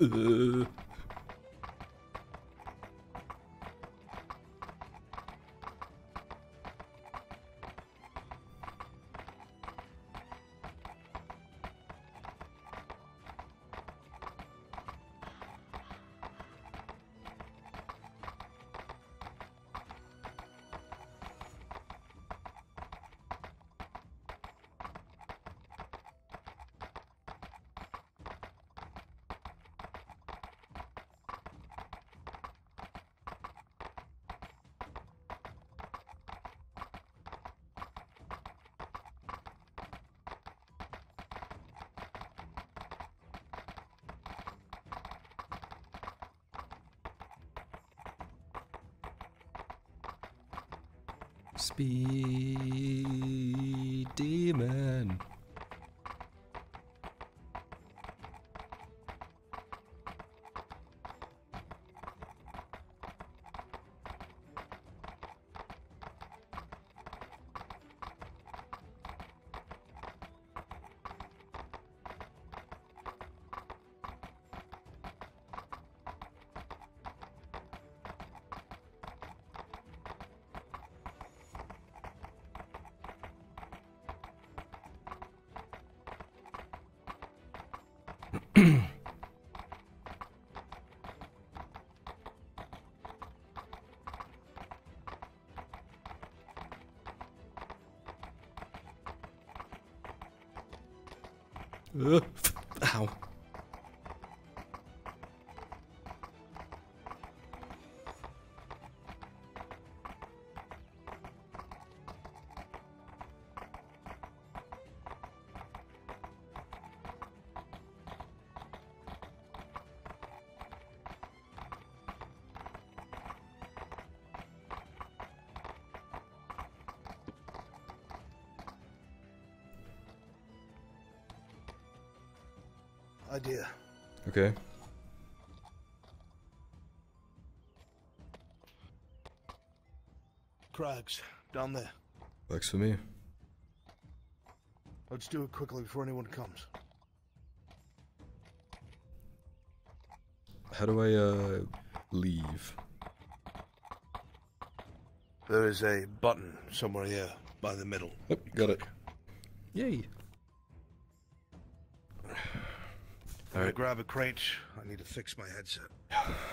Uh. Speed demon. ow. Idea. Okay. Crags, down there. Works for me. Let's do it quickly before anyone comes. How do I, uh, leave? There is a button somewhere here by the middle. Yep, got it. Yay. Grab a crate. I need to fix my headset.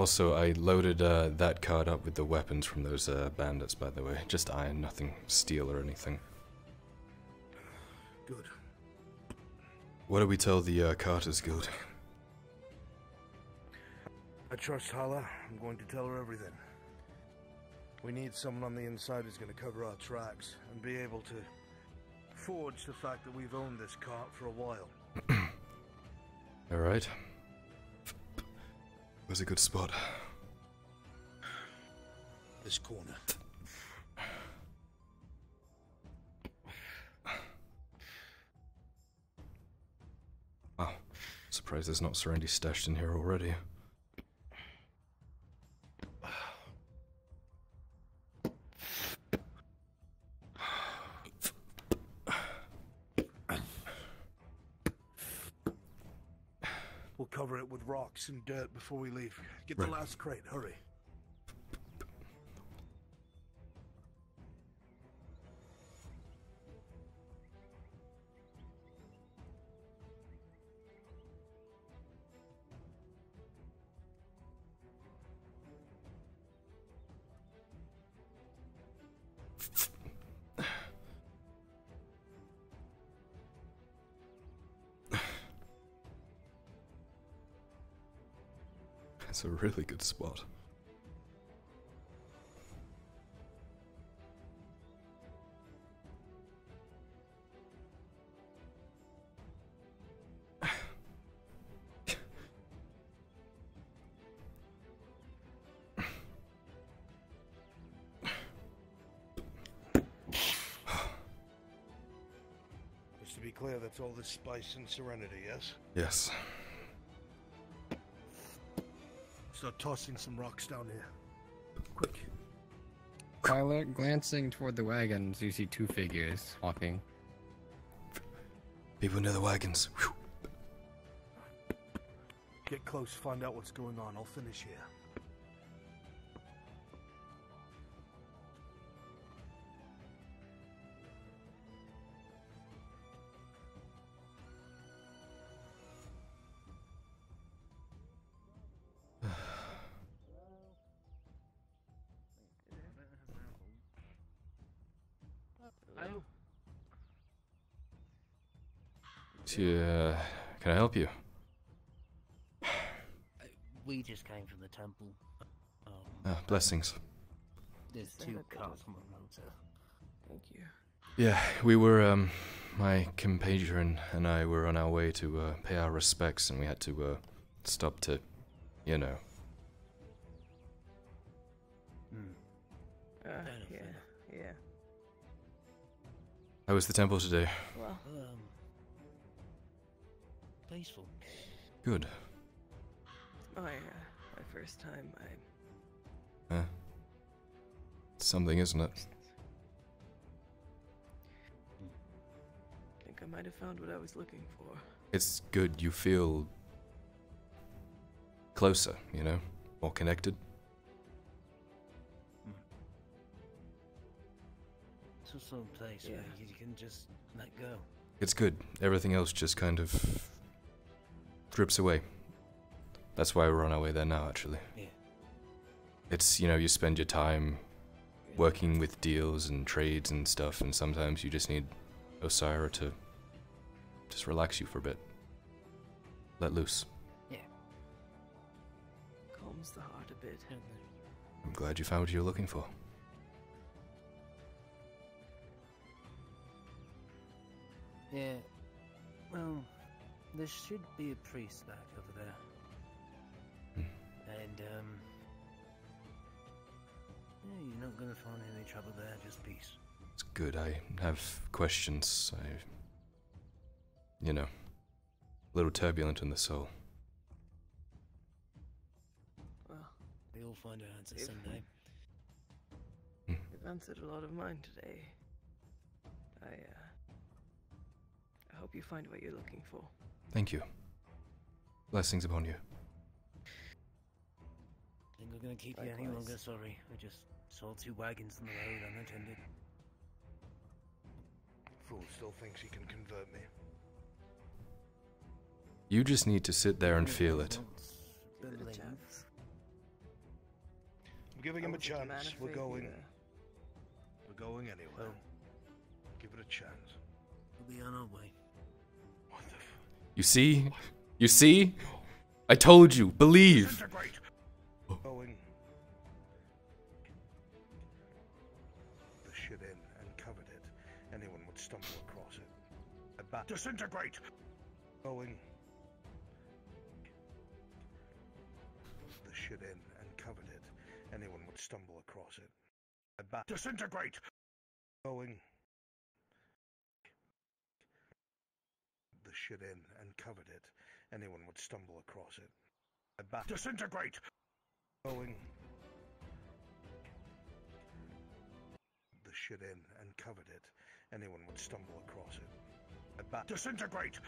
Also, I loaded uh, that card up with the weapons from those uh, bandits, by the way. Just iron, nothing steel or anything. Good. What do we tell the uh, Carter's Guild? I trust Hala. I'm going to tell her everything. We need someone on the inside who's going to cover our tracks and be able to forge the fact that we've owned this cart for a while. Alright. Where's a good spot? This corner. Wow. Surprised there's not Serenity stashed in here already. We'll cover it with rocks and dirt before we leave. Get the last crate, hurry. That's a really good spot. Just to be clear, that's all this spice and serenity, yes? Yes. Start tossing some rocks down here. Quick. Kyler, glancing toward the wagons, you see two figures walking. People near the wagons. Whew. Get close, find out what's going on. I'll finish here. Yeah, can I help you? We just came from the temple. Um, Ah, blessings. there's two cars on the road, sir. Thank you. Yeah, we were, um, my compatriot and I were on our way to uh, pay our respects, and we had to uh, stop to, you know. Uh, yeah, yeah. How was the temple today? Well, Um, peaceful. Good. my uh, my first time. I Huh? Something, isn't it? I think I might have found what I was looking for. It's good you feel closer, you know? More connected. It's also a place where you can just let go. It's good. Everything else just kind of drips away. That's why we're on our way there now, actually. Yeah. It's, you know, you spend your time working with deals and trades and stuff, and sometimes you just need Osira to just relax you for a bit. Let loose. Yeah. Calms the heart a bit. I'm glad you found what you were looking for. Yeah. Well, there should be a priest back over there. And, um. Yeah, you're not gonna find any trouble there, just peace. It's good. I have questions. I. You know, a little turbulent in the soul. Well, We all find our answers someday. you've answered a lot of mine today. I uh, I hope you find what you're looking for. Thank you. Blessings upon you. I Think we're gonna keep you any longer, sorry. We just saw two wagons on the road unattended. Fool still thinks he can convert me. You just need to sit there and feel it. Give it. I'm giving him I a was at the chance. We're going. We're going anywhere. Oh. Give it a chance. We'll be on our way. You see? You see? I told you, believe. Disintegrate! Going. The shit in and covered it. Anyone would stumble across it. Disintegrate! Going. Shit in and covered it. Anyone would stumble across it. A. Disintegrate! Going. The shit in and covered it. Anyone would stumble across it. A. Disintegrate!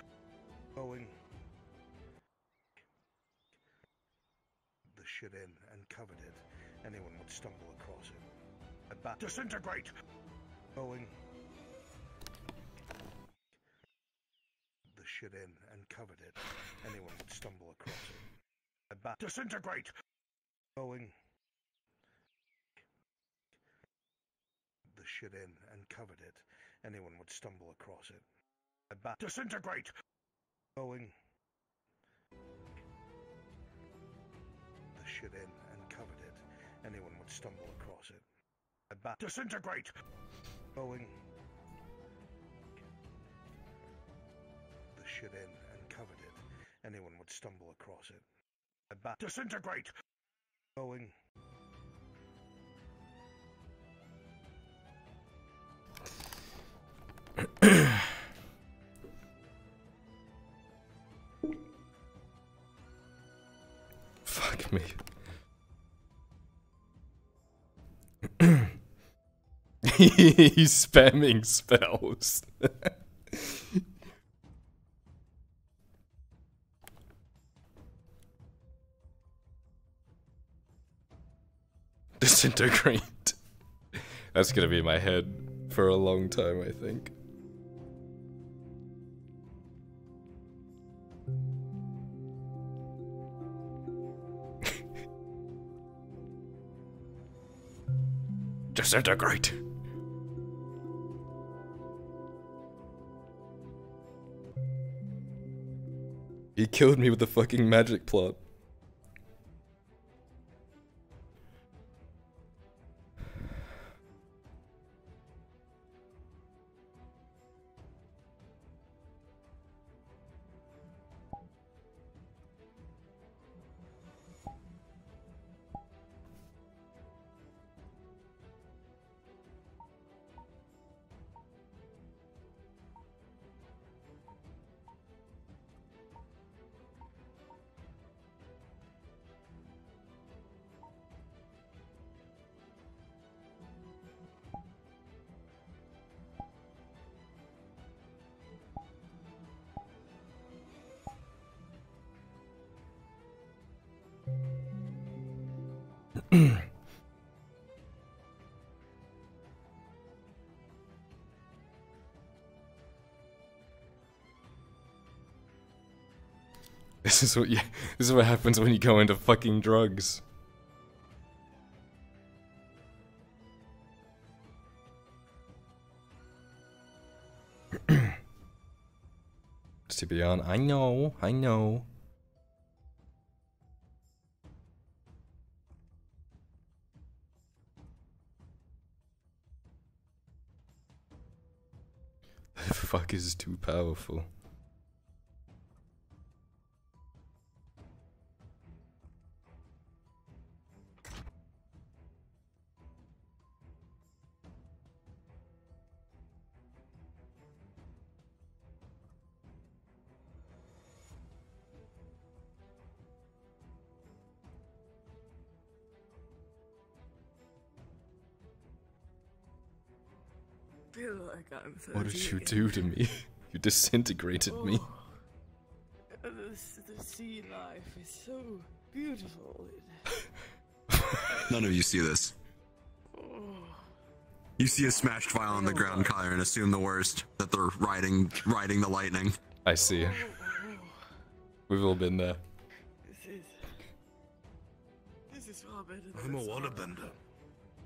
Going. The shit in and covered it. Anyone would stumble across it. A. Disintegrate! Going. Shit in and covered it. Anyone would stumble across it. Bat. Disintegrate! Going. The shit in and covered it. Anyone would stumble across it. A bat. Disintegrate! Going. The shit in and covered it. Anyone would stumble across it. A bat. Disintegrate! Going. Shit in and covered it. Anyone would stumble across it. Bat. Disintegrate! Going. Fuck me. He's spamming spells. Disintegrate. That's gonna be in my head for a long time, I think. Disintegrate. He killed me with the fucking magic plot. This is what you. This is what happens when you go into fucking drugs. to be on, I know, I know. The fuck is too powerful. Feel like I'm 30 What did you do to me? You disintegrated me. Oh, the, s- the sea life is so beautiful. None of you see this. You see a smashed vial on the ground, oh. Kyler, and assume the worst that they're riding riding the lightning. I see. We've all been there. This is. This is far better than I'm a the summer. waterbender.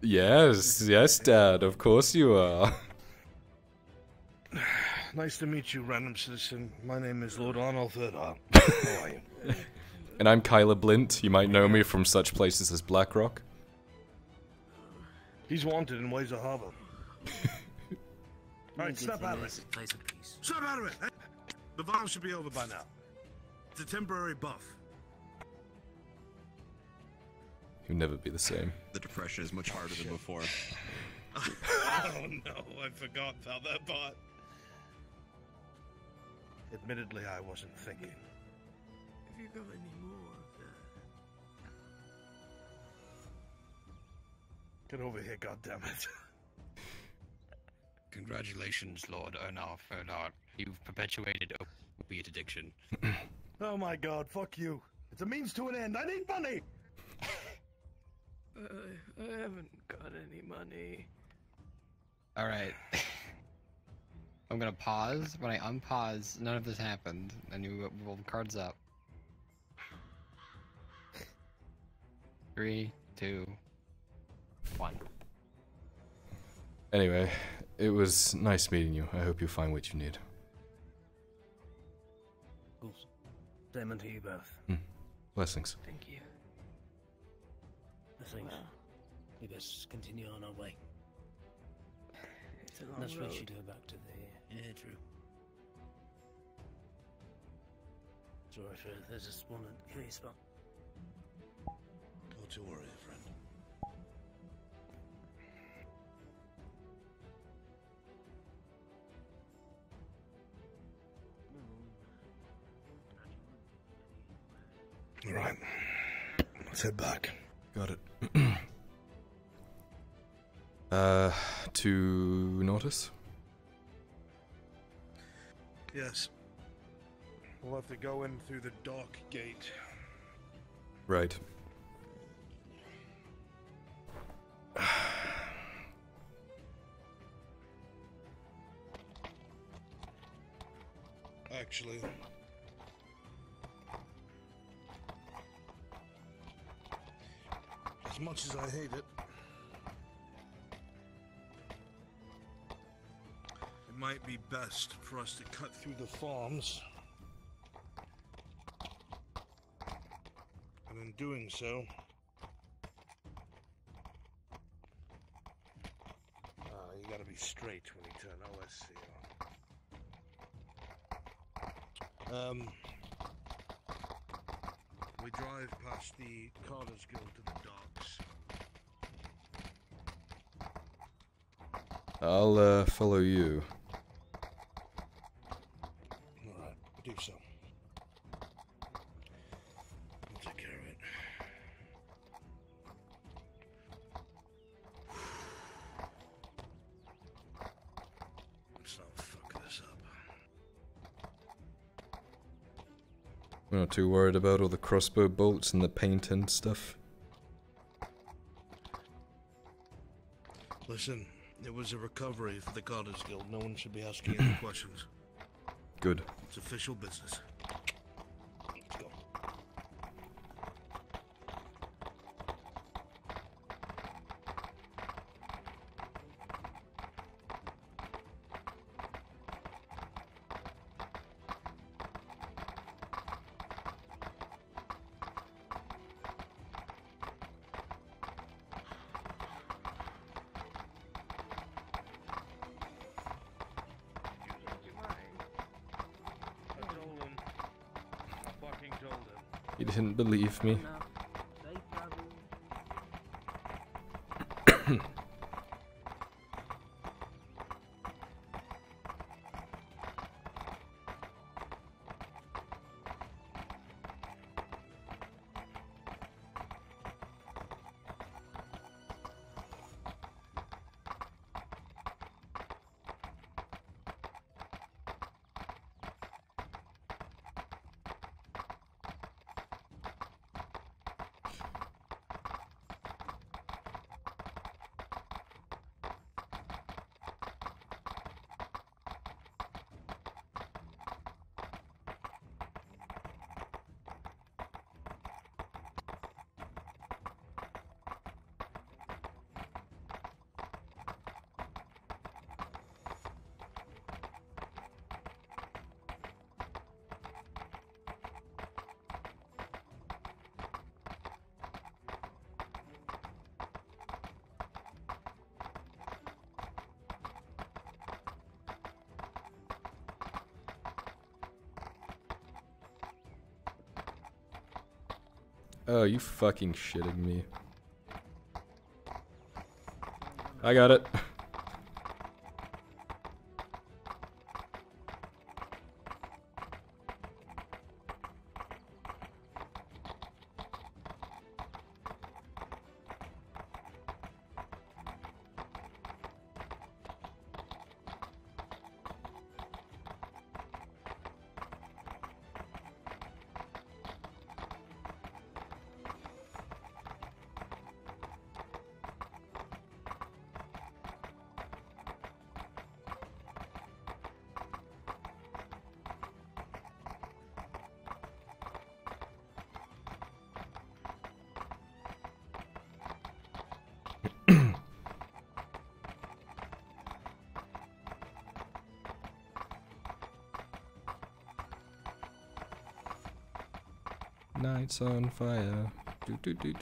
Yes, yes, Dad. Of course you are. Nice to meet you, random citizen. My name is Lord Arnold Verdar. How are you? And I'm Kyler Blint. You might know me from such places as Blackrock. He's wanted in Wazer Harbor. All right, Good snap thing out of there's it. place of peace. Snap out of it. The vial should be over by now. It's a temporary buff. You'll never be the same. The depression is much harder than before. oh no, I forgot about that part. Admittedly, I wasn't thinking. Have you got any more of that? Get over here, goddammit. Congratulations, Lord Ernar Fernard. You've perpetuated opiate addiction. Oh my god, fuck you. It's a means to an end. I need money! Uh, I haven't got any money. All right. I'm gonna pause. When I unpause, none of this happened, and you roll the cards up. Three, two, one. Anyway, it was nice meeting you. I hope you find what you need. Same unto you both. Hmm. Blessings. Thank you. Blessings. We best continue on our way. It's a long Let's road. reach you to go back to the. Yeah, true. Sorry for there's just one clear spot. Not to worry, friend. All right. Let's head back. Got it. uh, to Nautis? Yes. We'll have to go in through the dock gate. Right. Actually. As much as I hate it, it might be best for us to cut through the farms. And in doing so, uh, you gotta be straight when you turn OSC on. Um, we drive past the Carter's Guild to the docks. I'll uh, follow you. too worried about all the crossbow bolts and the paint and stuff. Listen, it was a recovery for the Gardeners Guild. No one should be asking any questions. Good. It's official business. left me. Oh, you fucking shitting me. I got it. night's on fire. Do, do, do,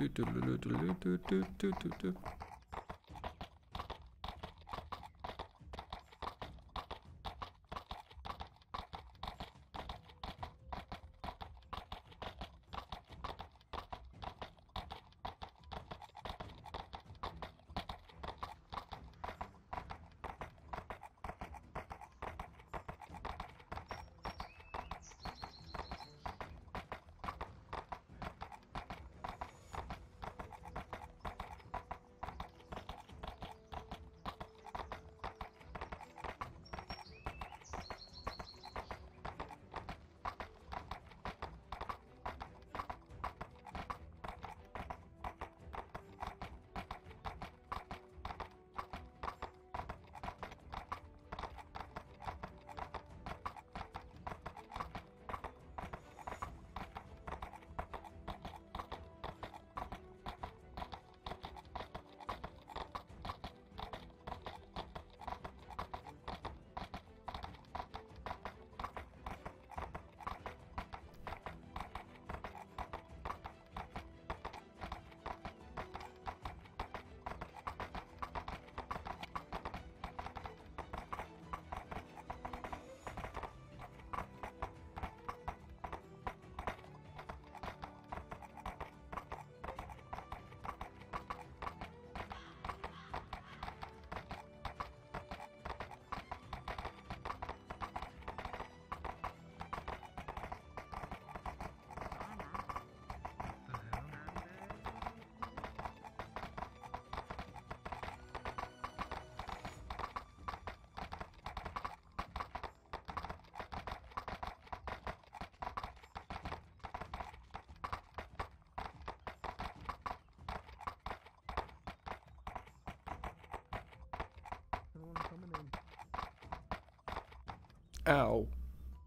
Ow.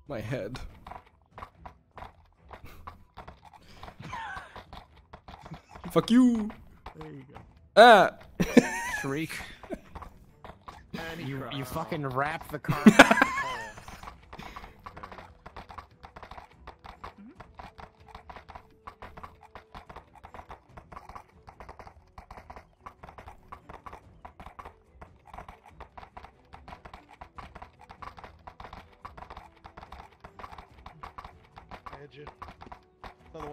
My head. Fuck you. There you go. Ah. Shriek. You, you fucking wrap the car.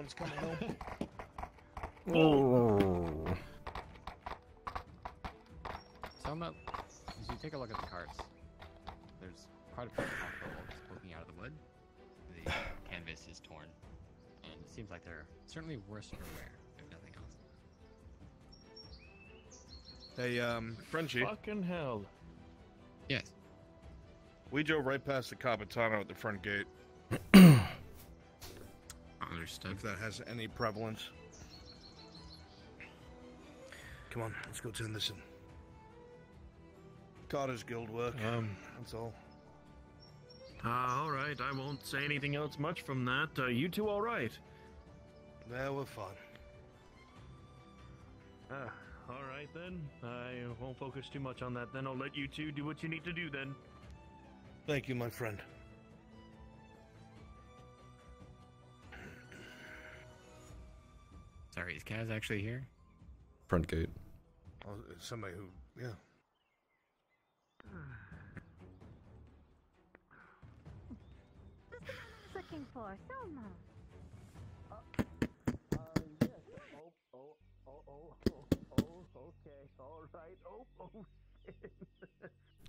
one's coming home. Oh. Selma, as you take a look at the carts, there's quite a few holes poking out of the wood. The canvas is torn, and it seems like they're certainly worse for wear, if nothing else. Hey, um, Frenchie. Fucking hell. Yes. We drove right past the Capitano at the front gate. Understood. If that has any prevalence. Come on, let's go turn this in. Carter's Guild work. Um, That's all. Uh, all right. I won't say anything else much from that. Uh, you two all right? Yeah, we're fine. Ah, all right then. I won't focus too much on that. Then I'll let you two do what you need to do. Then. Thank you, my friend. Sorry, is Kaz actually here? Front gate. Oh, somebody who, yeah. looking for? Selma. okay, all right. Oh, oh, shit.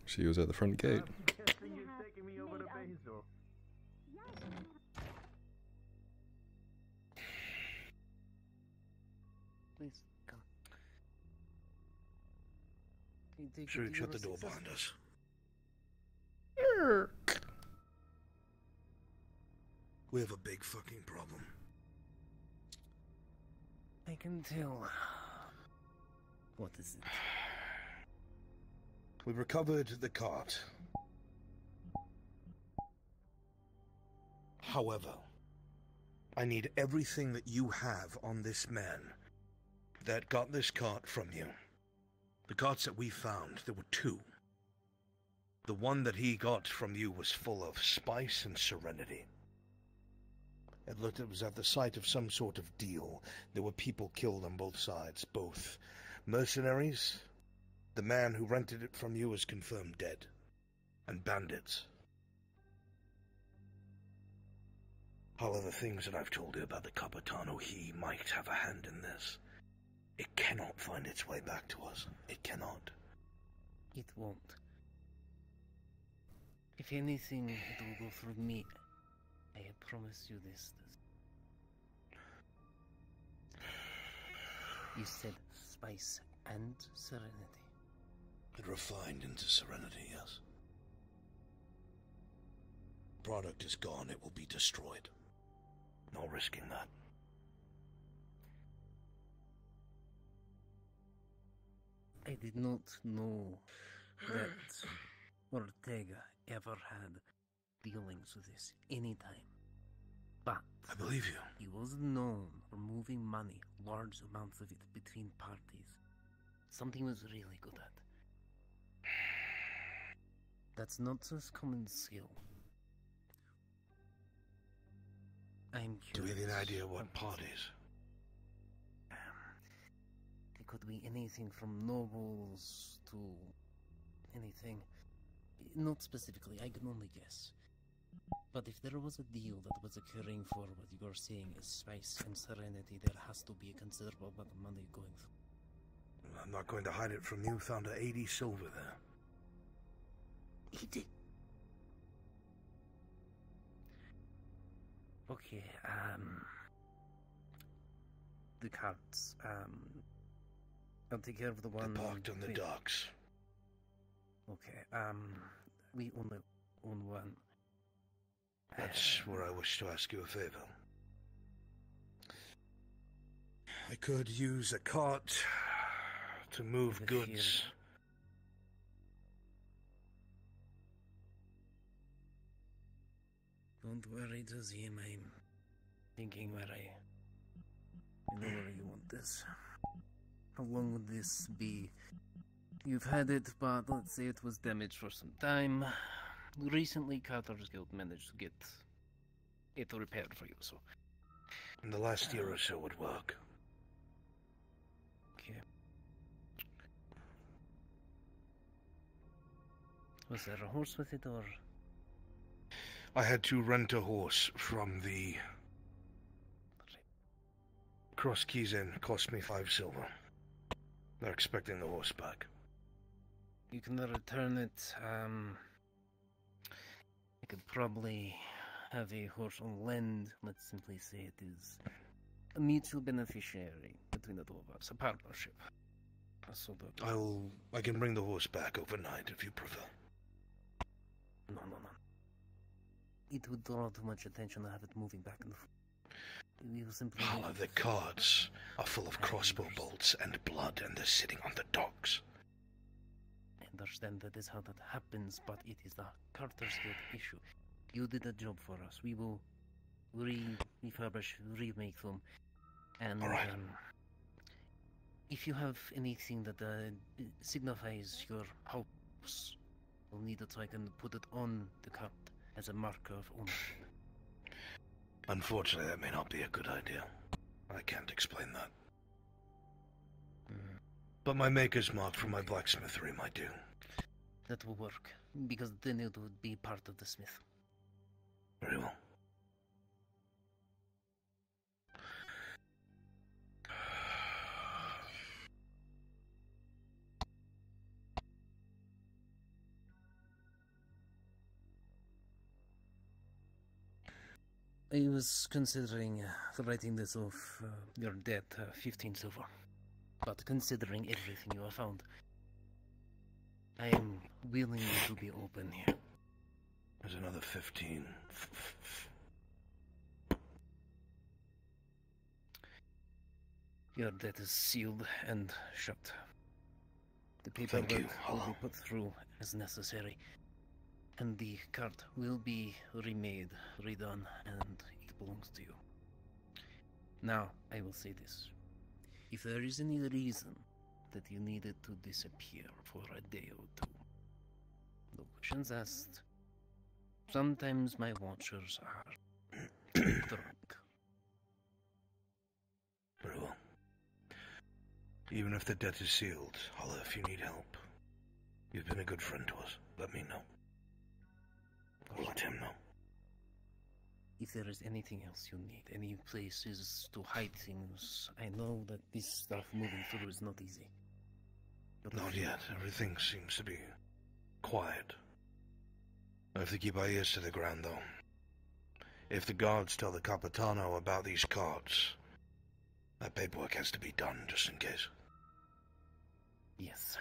She was at the front gate. guessing you're taking me over to Basil. Please Can you Should we shut the door behind us? We have a big fucking problem. I can tell. What is it? We recovered the cart. However, I need everything that you have on this man that got this cart from you. The carts that we found, there were two. The one that he got from you was full of spice and serenity. It looked it was at the site of some sort of deal. There were people killed on both sides, both mercenaries the man who rented it from you is confirmed dead. And bandits. All the things that I've told you about the Capitano, he might have a hand in this. It cannot find its way back to us. It cannot. It won't. If anything, it will go through me. I promise you this. You said spice and serenity. It refined into serenity, yes. Product is gone, it will be destroyed. No risking that. I did not know that Ortega ever had dealings with this any time. But I believe you. he was known for moving money, large amounts of it, between parties. Something he was really good at. That's not his common skill. I'm Do we curious. have any idea what parties? Could be anything from nobles to anything. Not specifically, I can only guess. But if there was a deal that was occurring for what you're saying is spice and serenity, there has to be a considerable amount of money going through. I'm not going to hide it from you. A 80 silver there. He did. Okay, um. The cards, um. I'll take care of the one. Parked on the docks. Okay, um. We only own one. That's where I wish to ask you a favor. I could use a cart to move goods. Don't worry, Jazim. I'm thinking where I. I know where you want this. How long would this be? You've had it, but let's say it was damaged for some time. Recently, Carter's Guild managed to get it repaired for you, so. In the last year or so would work. Okay. Was there a horse with it, or I had to rent a horse from the Cross Keys Inn. Cost me five silver. They're expecting the horse back. you can return it? Um, I could probably have a horse on lend. Let's simply say it is a mutual beneficiary between the two of us, a partnership. So that I'll. I can bring the horse back overnight if you prefer. No, no, no. It would draw too much attention to have it moving back and forth. We will simply. All of the cards are full of crossbow bolts and blood, and they're sitting on the docks. I understand that is how that happens, but it is the Carter's Guild issue. You did a job for us. We will re refurbish, remake them, and All right. um, if you have anything that uh, signifies your hopes, we'll need it so I can put it on the cart as a marker of ownership. Unfortunately, that may not be a good idea. I can't explain that. But my maker's mark from my blacksmithery might do. That will work because then it would be part of the smith. Very well. I was considering uh, writing this off uh, your debt, uh, 15 silver. But considering everything you have found, I am willing to be open here. There's another 15. Your debt is sealed and shut. The paperwork you, will be put through as necessary, and the cart will be remade, redone, and it belongs to you. Now, I will say this. If there is any reason that you needed to disappear for a day or two, no questions asked. Sometimes my watchers are drunk. Very well. Even if the debt is sealed, holla if you need help. You've been a good friend to us. Let me know. Let him know. If there is anything else you need, any places to hide things, I know that this stuff moving through is not easy. But Not yet. Everything seems to be quiet. I have to keep our ears to the ground, though. If the guards tell the Capitano about these cards, that paperwork has to be done just in case. Yes.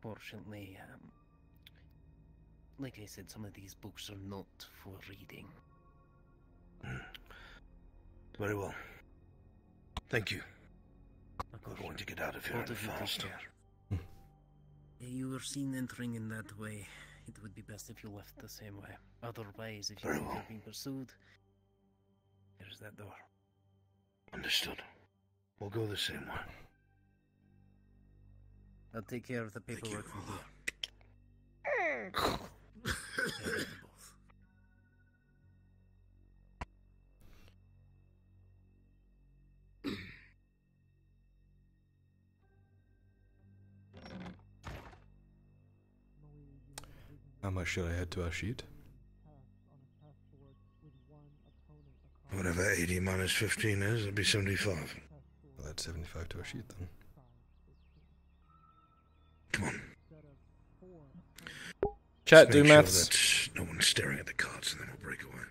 Fortunately, um, like I said, some of these books are not for reading. Hmm. Very well. Thank you. Of We're going to get out of here Both and you fast. Hmm. you were seen entering in that way. It would be best if you left the same way. Otherwise, if you Very think well. you're being pursued, there's that door. Understood. We'll go the same way. I'll take care of the paperwork from here. Care of the both. How much should I head to our sheet? Whatever 80 minus 15 is, it'd be 75. Well, that's 75 to our sheet then. Come on. Chat, Just do make sure that no one's staring at the cards and then we'll break away.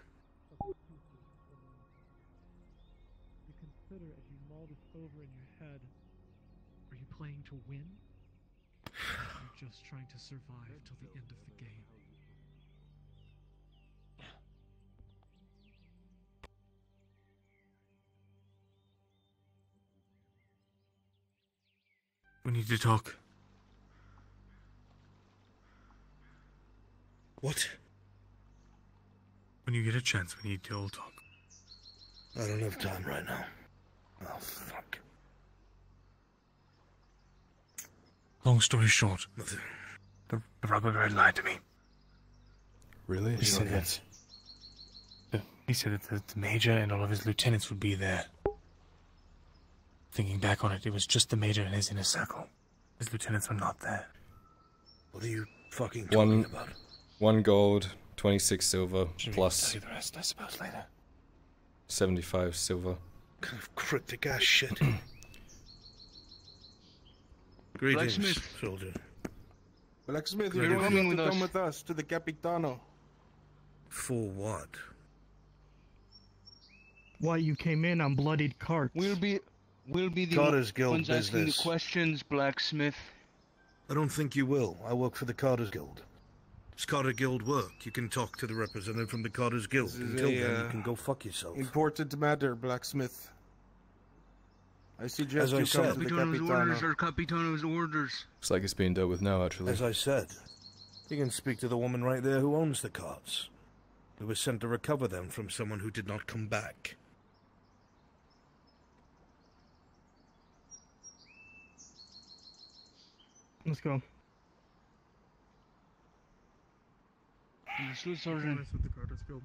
You consider as you mull this over in your head, are you playing to win? Or are you just trying to survive till the end of the game? We need to talk. What? When you get a chance, we need to all talk. I don't have time right now. Oh, fuck. Long story short, the, the rubber bird lied to me. Really? He said that. the- He said that the, the major and all of his lieutenants would be there. Thinking back on it, it was just the major and his inner circle. His lieutenants were not there. What are you fucking talking One, one gold, 26 silver, Should we plus tell you the rest, I suppose, later. 75 silver. Kind of cryptic ass shit. Greetings, Blacksmith. soldier. Blacksmith, Good you're going evening. to With come us. with us to the Capitano. For what? Why you came in on bloodied carts? We'll be, we'll be the Carter's Guild ones asking the questions, blacksmith. I don't think you will. I work for the Carter's Guild. Does Carter Guild work? You can talk to the representative from the Carter's Guild. This Until a, then, uh, you can go fuck yourself. Important matter, Blacksmith. I suggest As I you come said- to the Capitano's orders Capitano. are Capitano's orders. Looks like it's being dealt with now, actually. As I said, you can speak to the woman right there who owns the carts. Who was sent to recover them from someone who did not come back. Let's go. Understood, Sergeant. With the Carter's Guild.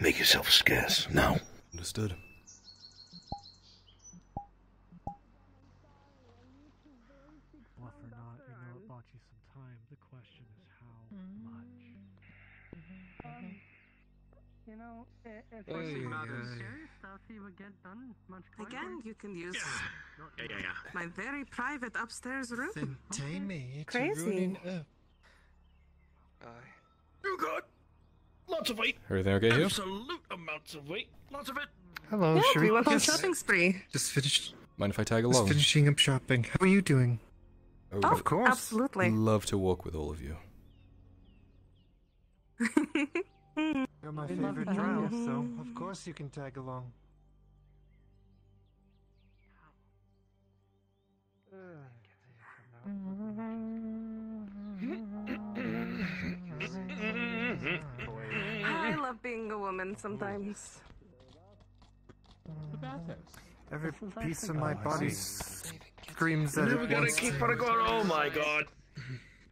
Make yourself scarce now. Understood. Know, if Hey, something about hey. the serious stuff, he would get done much quicker. Again, you can use Yeah, yeah, yeah. my very private upstairs room. Tammy, it's Crazy. ruining up. Oh god! Lots of weight. Everything okay here? Absolute amounts of weight. Lots of it. Hello, yeah, Sharif. we went on shopping spree. Just finished. Mind if I tag along? Just finishing up shopping. How are you doing? Oh, oh, Of course. absolutely. Love to walk with all of you. You're my We favorite that. drow, so mm-hmm. of course you can tag along. I love being a woman sometimes. Every piece of my body screams that Never it gonna keep on going. Oh my god.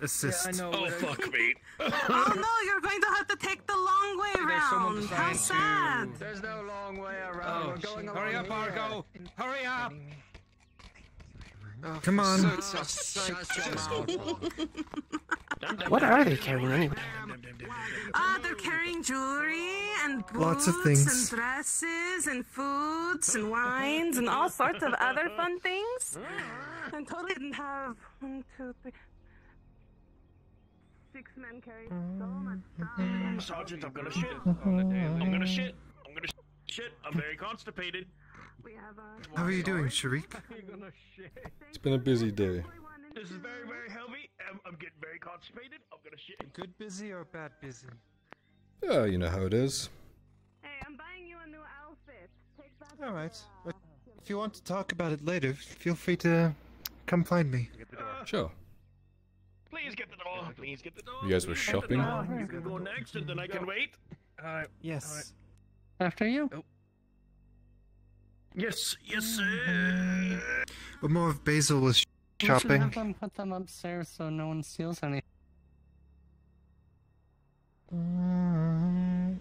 Assist. Oh fuck me. oh no, you're going to have to take the long way around. How sad. There's no long way around. Oh, We're going Hurry along up, Argo! Hurry up! Come on. What are they carrying anyway? Ah, they're carrying jewelry and boots Lots of things. and dresses and foods and wines and all sorts of other fun things. I totally didn't have one, two, three. Six men carrying so much stuff. Sergeant, I'm gonna shit. Mm-hmm. I'm gonna shit. Mm-hmm. I'm gonna shit. I'm very constipated. We have a. How are you doing, Sharik? It's been a busy day. This is very, very heavy. I'm, I'm getting very constipated. I'm gonna shit. Good busy or bad busy? Yeah, you know how it is. Hey, I'm buying you a new outfit. Take that. All right. But if you want to talk about it later, feel free to come find me. Sure. Please get the door. Please get the door. You guys were Please get the shopping? You can go next, and then I can wait. Alright. Yes. After you. Oh. Yes, yes, sir. But more of Basil was We should shopping. have them put them upstairs so no one steals any. Mm.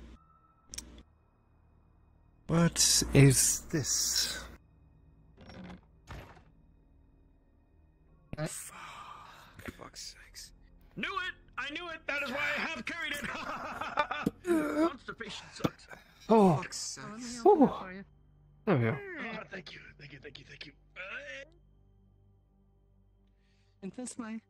What is this? Fuck's sakes. Knew it! I knew it! That is why I have carried it! Constipation sucks. Oh. Fuck's sakes. Ooh. There we go. Oh, thank you, thank you, thank you, thank you. Uh, In this way.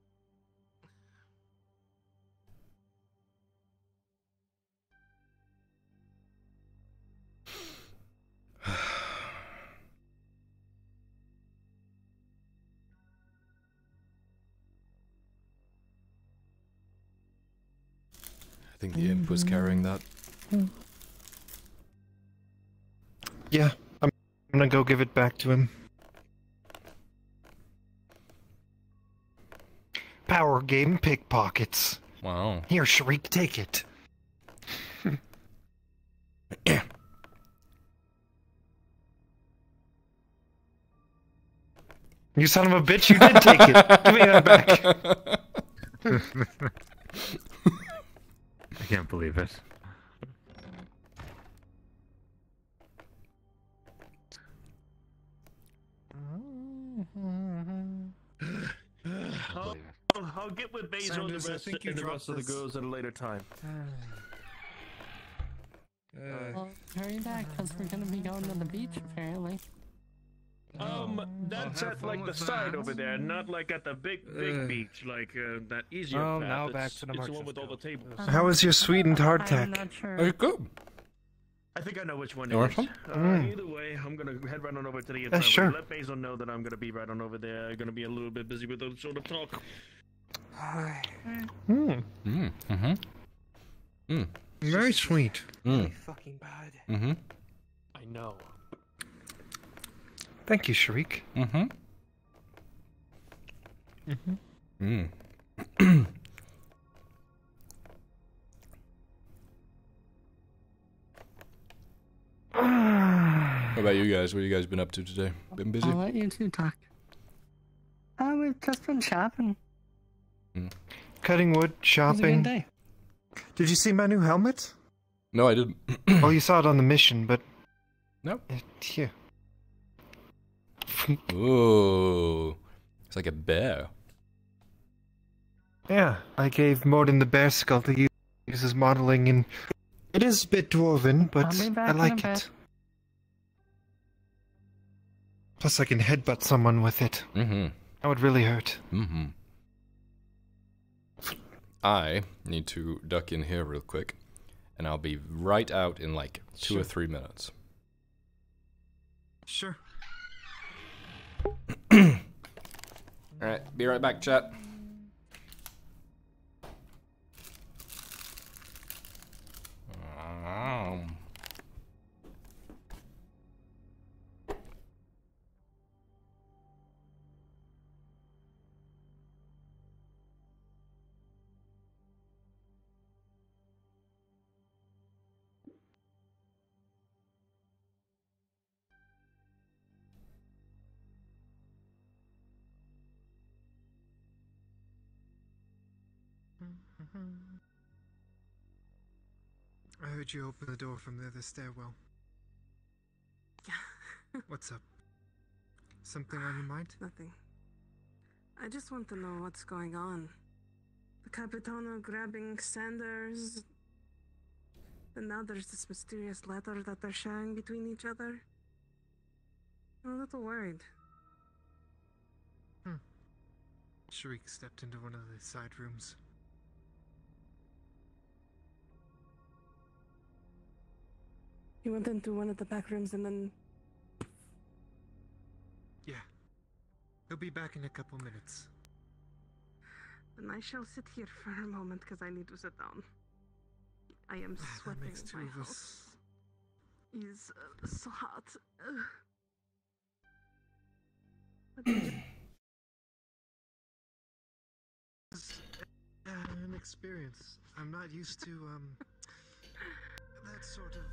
Think the imp was carrying that. Yeah, I'm gonna go give it back to him. power game pickpockets. Wow. Here, Shriek, take it. you son of a bitch, you did take it. Give me that back. I can't believe it. I'll, I'll get with Basil and the Sanders, I rest, think you and the dropped rest of the girls at a later time. Well, hurry back, because we're gonna be going to the beach, apparently. Um, that's at like the side that. over there, not like at the big, big Ugh. beach, like uh, that easier Oh, path. now it's, back to the it's the one with all the tables. How is your sweetened hardtack? I'm not sure. Oh, good. I think I know which one You it want is. some? Uh, Mm. Either way, I'm gonna head right on over to the Yeah, inside. sure. Let Basil know that I'm gonna be right on over there. I'm gonna be a little bit busy with those sort of talk. Hmm. Mm. Mm-hmm. Mm. Very sweet. Mm. Fucking bad. Mm-hmm. I know. Thank you, Shriek. Mm-hmm. Mm-hmm. Mm. what about you guys? What have you guys been up to today? Been busy? I'll let you two talk. Uh, we've just been shopping. Cutting wood, It was a good shopping. day. Did you see my new helmet? No, I didn't. oh, you saw it on the mission, but no. Here. Ooh. It's like a bear. Yeah, I gave Morden the bear skull to use use as modeling, and it is a bit dwarven, but I'll be back I in a like bit. it. Plus, I can headbutt someone with it. Mm-hmm. That would really hurt. Mm-hmm. I need to duck in here real quick, and I'll be right out in like two or three minutes. Sure. Alright, be right back, chat. Um, Heard you open the door from the other stairwell. What's up? Something on your mind? Nothing. I just want to know what's going on. The Capitano grabbing Sanders. And now there's this mysterious letter that they're sharing between each other. I'm a little worried. Hmm. Shriek stepped into one of the side rooms. He went into one of the back rooms and then Yeah. He'll be back in a couple minutes. And I shall sit here for a moment because I need to sit down. I am Ah, that sweating. makes two My of us. house is uh, so hot. Ugh. What did you- Uh, an experience. I'm not used to, um, that sort of